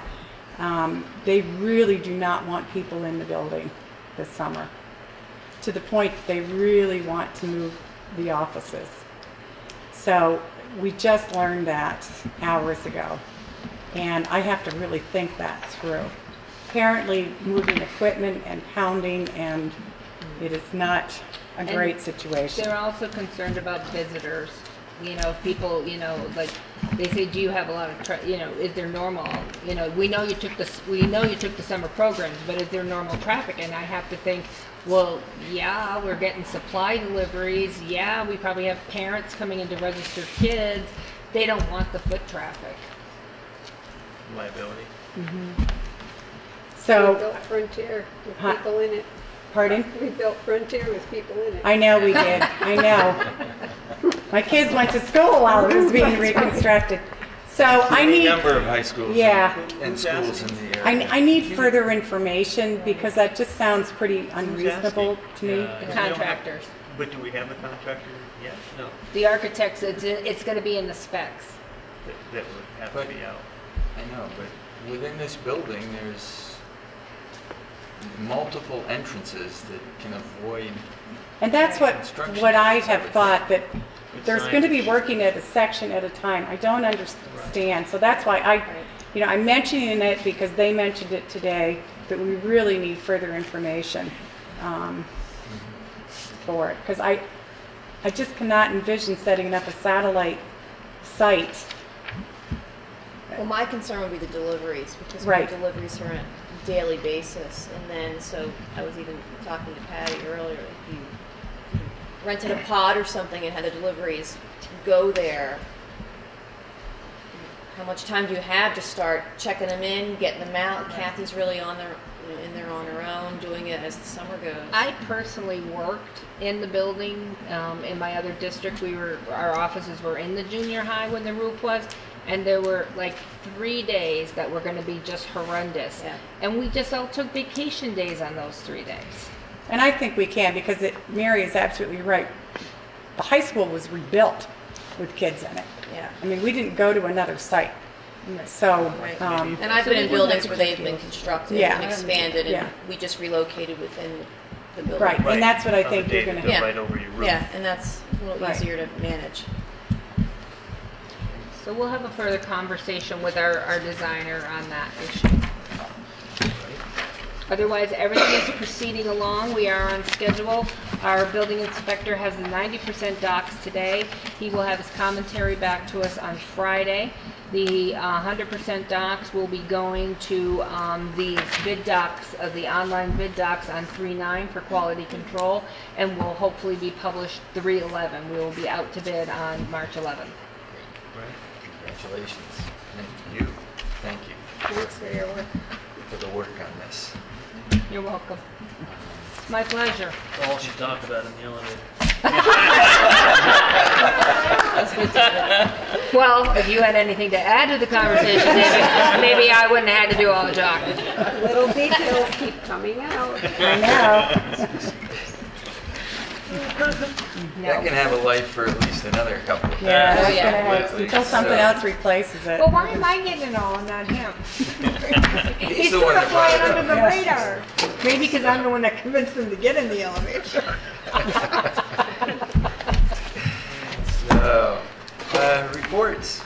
um, they really do not want people in the building this summer, to the point they really want to move the offices. So we just learned that hours ago, and I have to really think that through. Apparently, moving equipment and pounding, and it is not a And great situation. They're also concerned about visitors. You know, if people, you know, like, they say, do you have a lot of, tra- you know, is there normal? You know, we know you took the, s- we know you took the summer programs, but is there normal traffic? And I have to think, well, yeah, we're getting supply deliveries. Yeah, we probably have parents coming in to register kids. They don't want the foot traffic. Liability. Mm-hmm. So- We built Frontier with Huh? people in it. Pardon? We built Frontier with people in it. I know we did, I know. My kids went to school while it was being reconstructed. So I Any need. number of high schools. Yeah. And schools in the I, area. I need further information because that just sounds pretty unreasonable to me. The contractors. But do we have a contractor yet? No. The architects, it's, it's gonna be in the specs. That, that would have to be out. I know, but within this building, there's multiple entrances that can avoid. And that's what, construction. what I have thought, that Good there's going to be working at a section at a time. I don't understand, so that's why I, you know, I'm mentioning it because they mentioned it today, that we really need further information um, for it. Because I, I just cannot envision setting up a satellite site. Well, my concern would be the deliveries, because my Right. deliveries are on a daily basis. And then, so I was even talking to Patty earlier, if you rented a pod or something and had the deliveries go there, how much time do you have to start checking them in, getting them out? Kathy's really on their, in there on her own, doing it as the summer goes. I personally worked in the building, um, in my other district, we were, our offices were in the junior high when the roof was, and there were like three days that were gonna be just horrendous. And we just all took vacation days on those three days. And I think we can, because it, Mary is absolutely right. The high school was rebuilt with kids in it. Yeah. I mean, we didn't go to another site. So, um. And I've so been we in would buildings like where to they've been it. constructed Yeah. and expanded, Yeah. and we just relocated within the building. Right, and that's what I think you're gonna. they're right over your roof. Yeah, and that's a little Right. easier to manage. So we'll have a further conversation with our, our designer on that issue. Otherwise, everything is proceeding along. We are on schedule. Our building inspector has the ninety percent docs today. He will have his commentary back to us on Friday. The uh, hundred percent docs will be going to um, the bid docs, of the online bid docs on three nine for quality control, and will hopefully be published three eleven. We will be out to bid on March eleventh. Congratulations. Thank you. Thank you Thanks for your work. for the work on this. You're welcome. It's my pleasure. All she talked about in the elevator. Well, if you had anything to add to the conversation, David, maybe I wouldn't have had to do all the talking. Little details keep coming out. I know. That can have a life for at least another couple of Yeah, years. that's yeah. gonna have, until something So- else replaces it. Well, why am I getting it all and not him? He's He's the sort of that brought flying it under up. the radar. Maybe because I'm the one that convinced him to get in the elevator. So, uh, reports.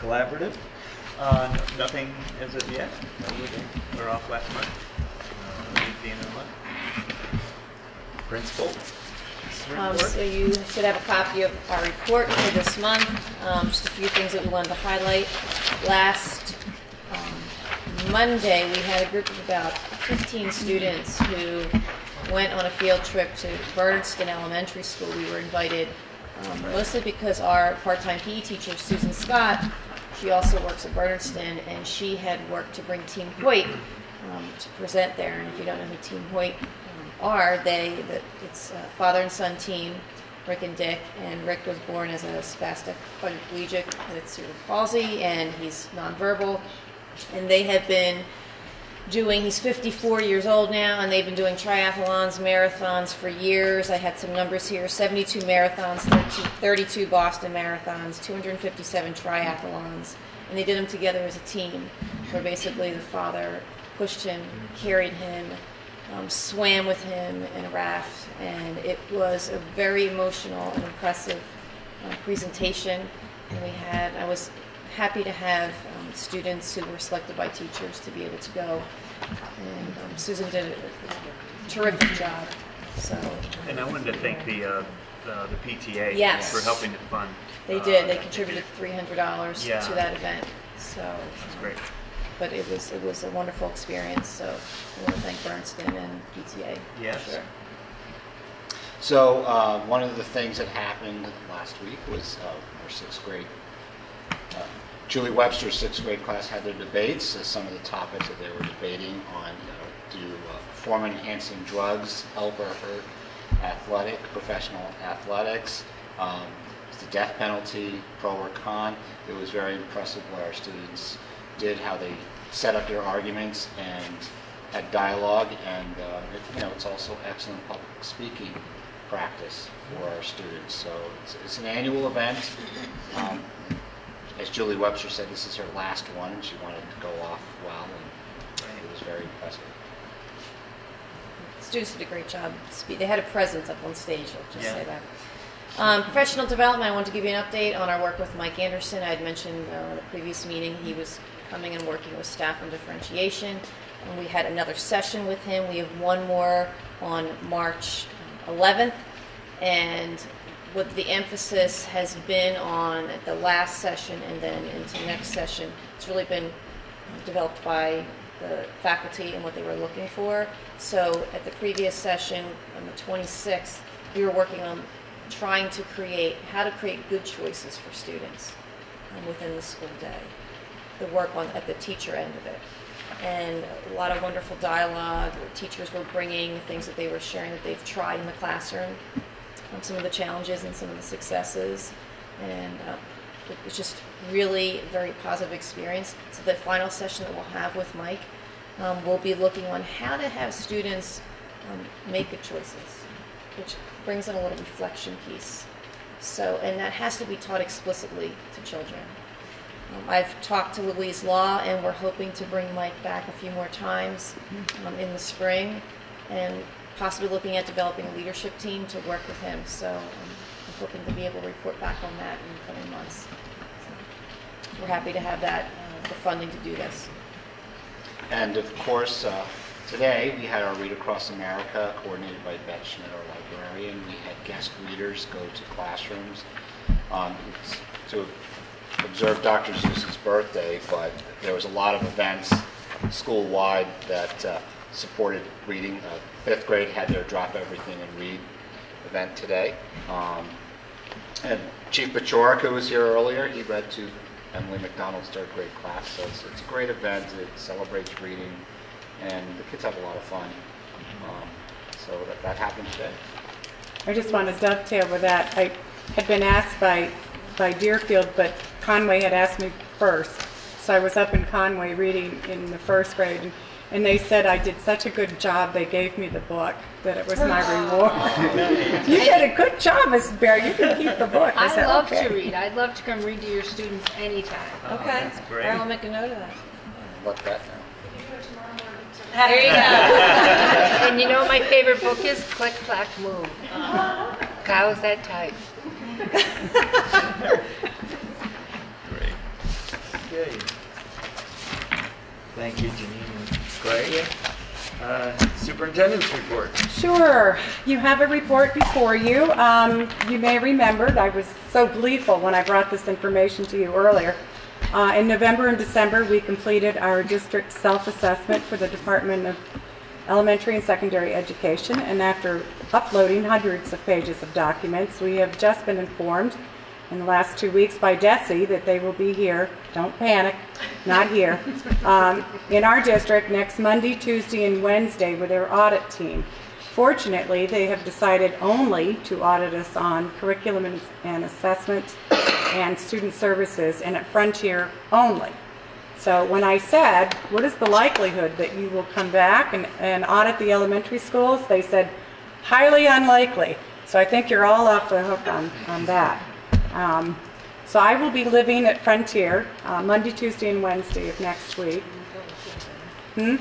Collaborative? Uh, no- nothing as of yet. No, we- We're off last month. Uh, at the end of the month. Principal? Um, so you should have a copy of our report for this month. Um, just a few things that we wanted to highlight. Last, um, Monday, we had a group of about fifteen students who went on a field trip to Bernardston Elementary School. We were invited, um, mostly because our part-time PE teacher, Susan Scott, she also works at Bernardston, and she had worked to bring Team Hoyt, um, to present there. And if you don't know who Team Hoyt are, they, the- it's a father and son team, Rick and Dick, and Rick was born as a spastic quadriplegic with cerebral palsy, and he's nonverbal. And they have been doing, he's 54 years old now, and they've been doing triathlons, marathons for years. I had some numbers here 72 marathons, 13 32 Boston marathons, 257 triathlons. And they did them together as a team, where basically the father pushed him, carried him, um, swam with him in a raft, and it was a very emotional and impressive uh, presentation. And we had, I was happy to have um, students who were selected by teachers to be able to go. And um, Susan did a terrific job. So And I wanted to thank the, uh, uh, the PTA Yes. for helping to fund. they uh, did. They contributed three hundred dollars Yeah. to that event. So That's great. But it was it was a wonderful experience. So I want to thank Bernstein and PTA. for Yes. Sure. So uh, one of the things that happened last week was uh, our sixth grade, uh, Julie Webster's sixth grade class had their debates. Uh, some of the topics that they were debating on uh, do uh, performance enhancing drugs help or hurt athletic, professional athletics, um, the death penalty, pro or con. It was very impressive what our students did, how they set up their arguments and had dialogue, and uh, it, you know it's also excellent public speaking practice for our students. So it's, it's an annual event, um, as Julie Webster said, this is her last one, and she wanted to go off well, and it was very impressive. Students did a great job. They had a presence up on stage, I'll just Yeah. say that. Um, professional development, I want to give you an update on our work with Mike Anderson. I had mentioned uh, in a previous meeting he was coming and working with staff on differentiation. And we had another session with him. We have one more on March 11th. And what the emphasis has been on at the last session and then into next session, it's really been developed by the faculty and what they were looking for. So at the previous session, on the 26th, we were working on trying to create, how to create good choices for students um, within the school day. The work on, at the teacher end of it. And a lot of wonderful dialogue, teachers were bringing things that they were sharing that they've tried in the classroom, um, some of the challenges and some of the successes. And uh, it was just really very positive experience. So the final session that we'll have with Mike, um, we'll be looking on how to have students um, make good choices, which brings in a little reflection piece. So, and that has to be taught explicitly to children. Um, I've talked to Louise Law, and we're hoping to bring Mike back a few more times um, in the spring, and possibly looking at developing a leadership team to work with him. So um, I'm hoping to be able to report back on that in the coming months. So we're happy to have that, uh, the funding to do this. And of course, uh, today we had our Read Across America coordinated by Beth Schmidt, our librarian. We had guest readers go to classrooms um, to observe Dr. Seuss's birthday, but there was a lot of events school-wide that uh, supported reading. Uh, Fifth grade had their Drop Everything and Read event today. Um, and Chief Paciorek, who was here earlier, he read to Emily McDonald's third grade class. So it's, it's a great event. It celebrates reading, and the kids have a lot of fun. Um, so that, that happened today. I just want to dovetail with that. I had been asked by, by Deerfield, but Conway had asked me first. So I was up in Conway reading in the first grade, and, and they said I did such a good job, they gave me the book, that it was my reward. you did a good job, Mrs. Bear. You can keep the book. I said, love "Okay." to read. I'd love to come read to your students anytime. Oh, okay. great. I'll make a note of that. Let that know. There you go. and you know what my favorite book is? Click, Clack, Moo. Uh-huh. Kyle's that type. Okay. Thank you, Janine Greg. Uh, Superintendent's report. Sure. You have a report before you. Um, you may remember, I was so gleeful when I brought this information to you earlier. Uh, in November and December, we completed our district self-assessment for the Department of Elementary and Secondary Education, and after uploading hundreds of pages of documents, we have just been informed in the last two weeks by DESE that they will be here, don't panic, not here, um, in our district next Monday, Tuesday, and Wednesday with their audit team. Fortunately, they have decided only to audit us on curriculum and- and assessment and student services and at Frontier only. So when I said, what is the likelihood that you will come back and, and audit the elementary schools? They said, highly unlikely. So I think you're all off the hook on, on that. Um, so I will be living at Frontier uh, Monday, Tuesday, and Wednesday of next week. Hmm?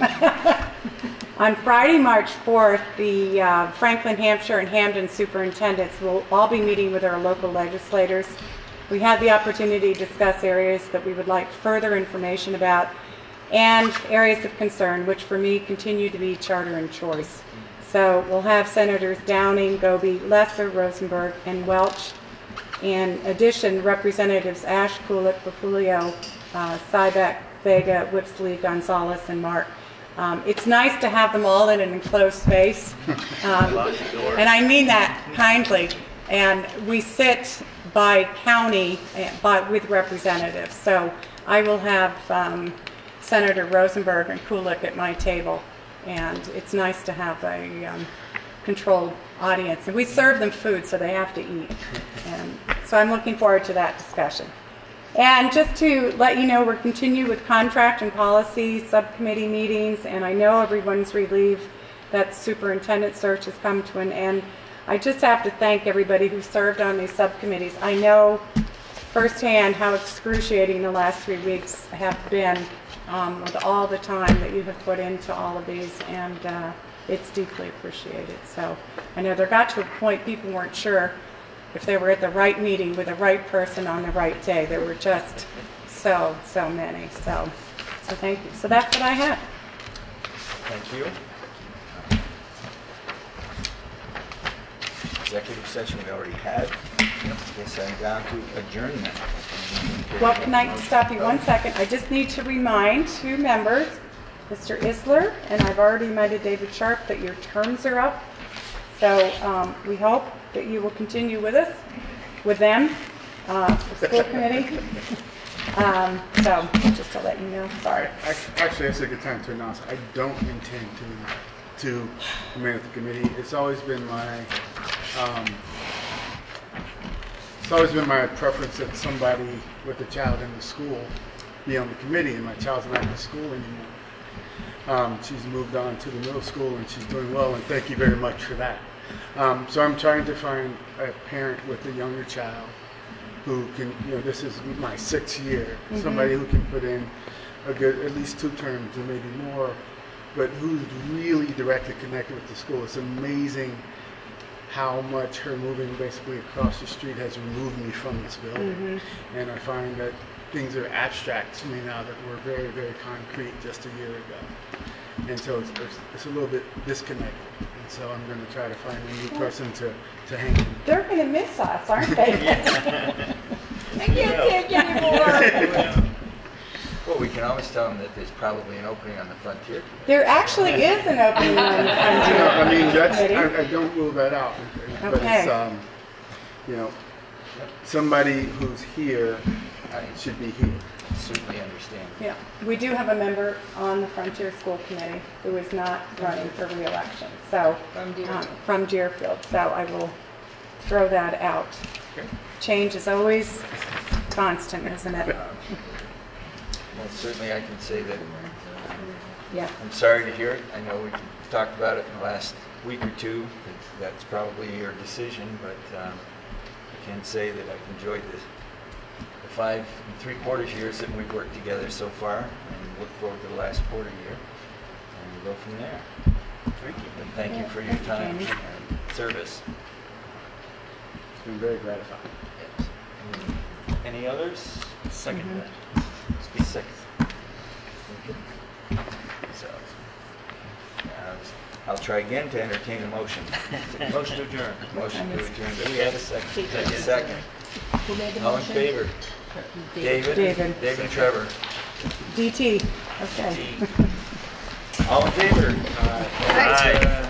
On Friday, March 4th, the uh, Franklin, Hampshire, and Hampden superintendents will all be meeting with our local legislators. We had the opportunity to discuss areas that we would like further information about and areas of concern, which for me continue to be charter and choice. So we'll have Senators Downing, Gobi, Lesser, Rosenberg, and Welch. In addition, Representatives Ashe, Kulik, Puppolo, uh, Scibak, Vega, Whipps Lee, Gonzalez, and Mark. Um, it's nice to have them all in an enclosed space. Um, and I mean that kindly. And we sit by county uh, by, with representatives. So I will have um, Senator Rosenberg and Kulik at my table. And it's nice to have a um, controlled audience. And we serve them food, so they have to eat. And so I'm looking forward to that discussion. And just to let you know, we're continuing with contract and policy subcommittee meetings, and I know everyone's relieved that superintendent search has come to an end. I just have to thank everybody who served on these subcommittees. I know firsthand how excruciating the last three weeks have been um, with all the time that you have put into all of these, and uh, it's deeply appreciated. So I know there got to a point people weren't sure if they were at the right meeting with the right person on the right day. There were just so, so many. So, so thank you. So that's what I have. Thank you. Executive session we already had. Yes, I'm down to adjournment. Well, can I stop you one second? I just need to remind two members, Mr. Isler, and I've already reminded David Sharp that your terms are up. So um, we hope that you will continue with us, with them, uh, the school committee. Um, So, just to let you know, sorry. Ac- Actually, it's a good time to announce, I don't intend to, to remain at the committee. It's always been my, um, it's always been my preference that somebody with a child in the school be on the committee, and my child's not in the school anymore. Um, she's moved on to the middle school, and she's doing well, and thank you very much for that. Um, so I'm trying to find a parent with a younger child who can, you know, this is my sixth year, Mhm. somebody who can put in a good, at least two terms or maybe more, but who's really directly connected with the school. It's amazing how much her moving basically across the street has removed me from this building. And I find that things are abstract to me now that were very, very concrete just a year ago. And so it's, it's, it's a little bit disconnected. And so I'm going to try to find a new person to, to hang in. They're going to miss us, aren't they? I can't take anymore. Well, we can always tell them that there's probably an opening on the Frontier. There actually is an opening on the You know, I mean, that's, I, I don't rule that out, but Okay. it's, um, you know, somebody who's here should be here. Certainly understand. Yeah, we do have a member on the Frontier School Committee who is not running for reelection, so. From Deerfield. um, From Deerfield, so I will throw that out. Change is always constant, isn't it? Well, certainly I can say that Yeah. I'm sorry to hear it. I know we've talked about it in the last week or two. that That's probably your decision, but um, I can say that I've enjoyed this, the five and three quarters years that we've worked together so far, and look forward to the last quarter year, and we'll go from there. Thank you. But thank you for your you, time Jamie. and service. It's been very gratifying. Any others? Second Mhm. that. Speak second. So, uh, I'll try again to entertain a motion. Motion to adjourn. Motion to adjourn. Do we have a second? Second. Second. Who made the All in favor? David? David. David Trevor. DT, okay. All in favor? Aye.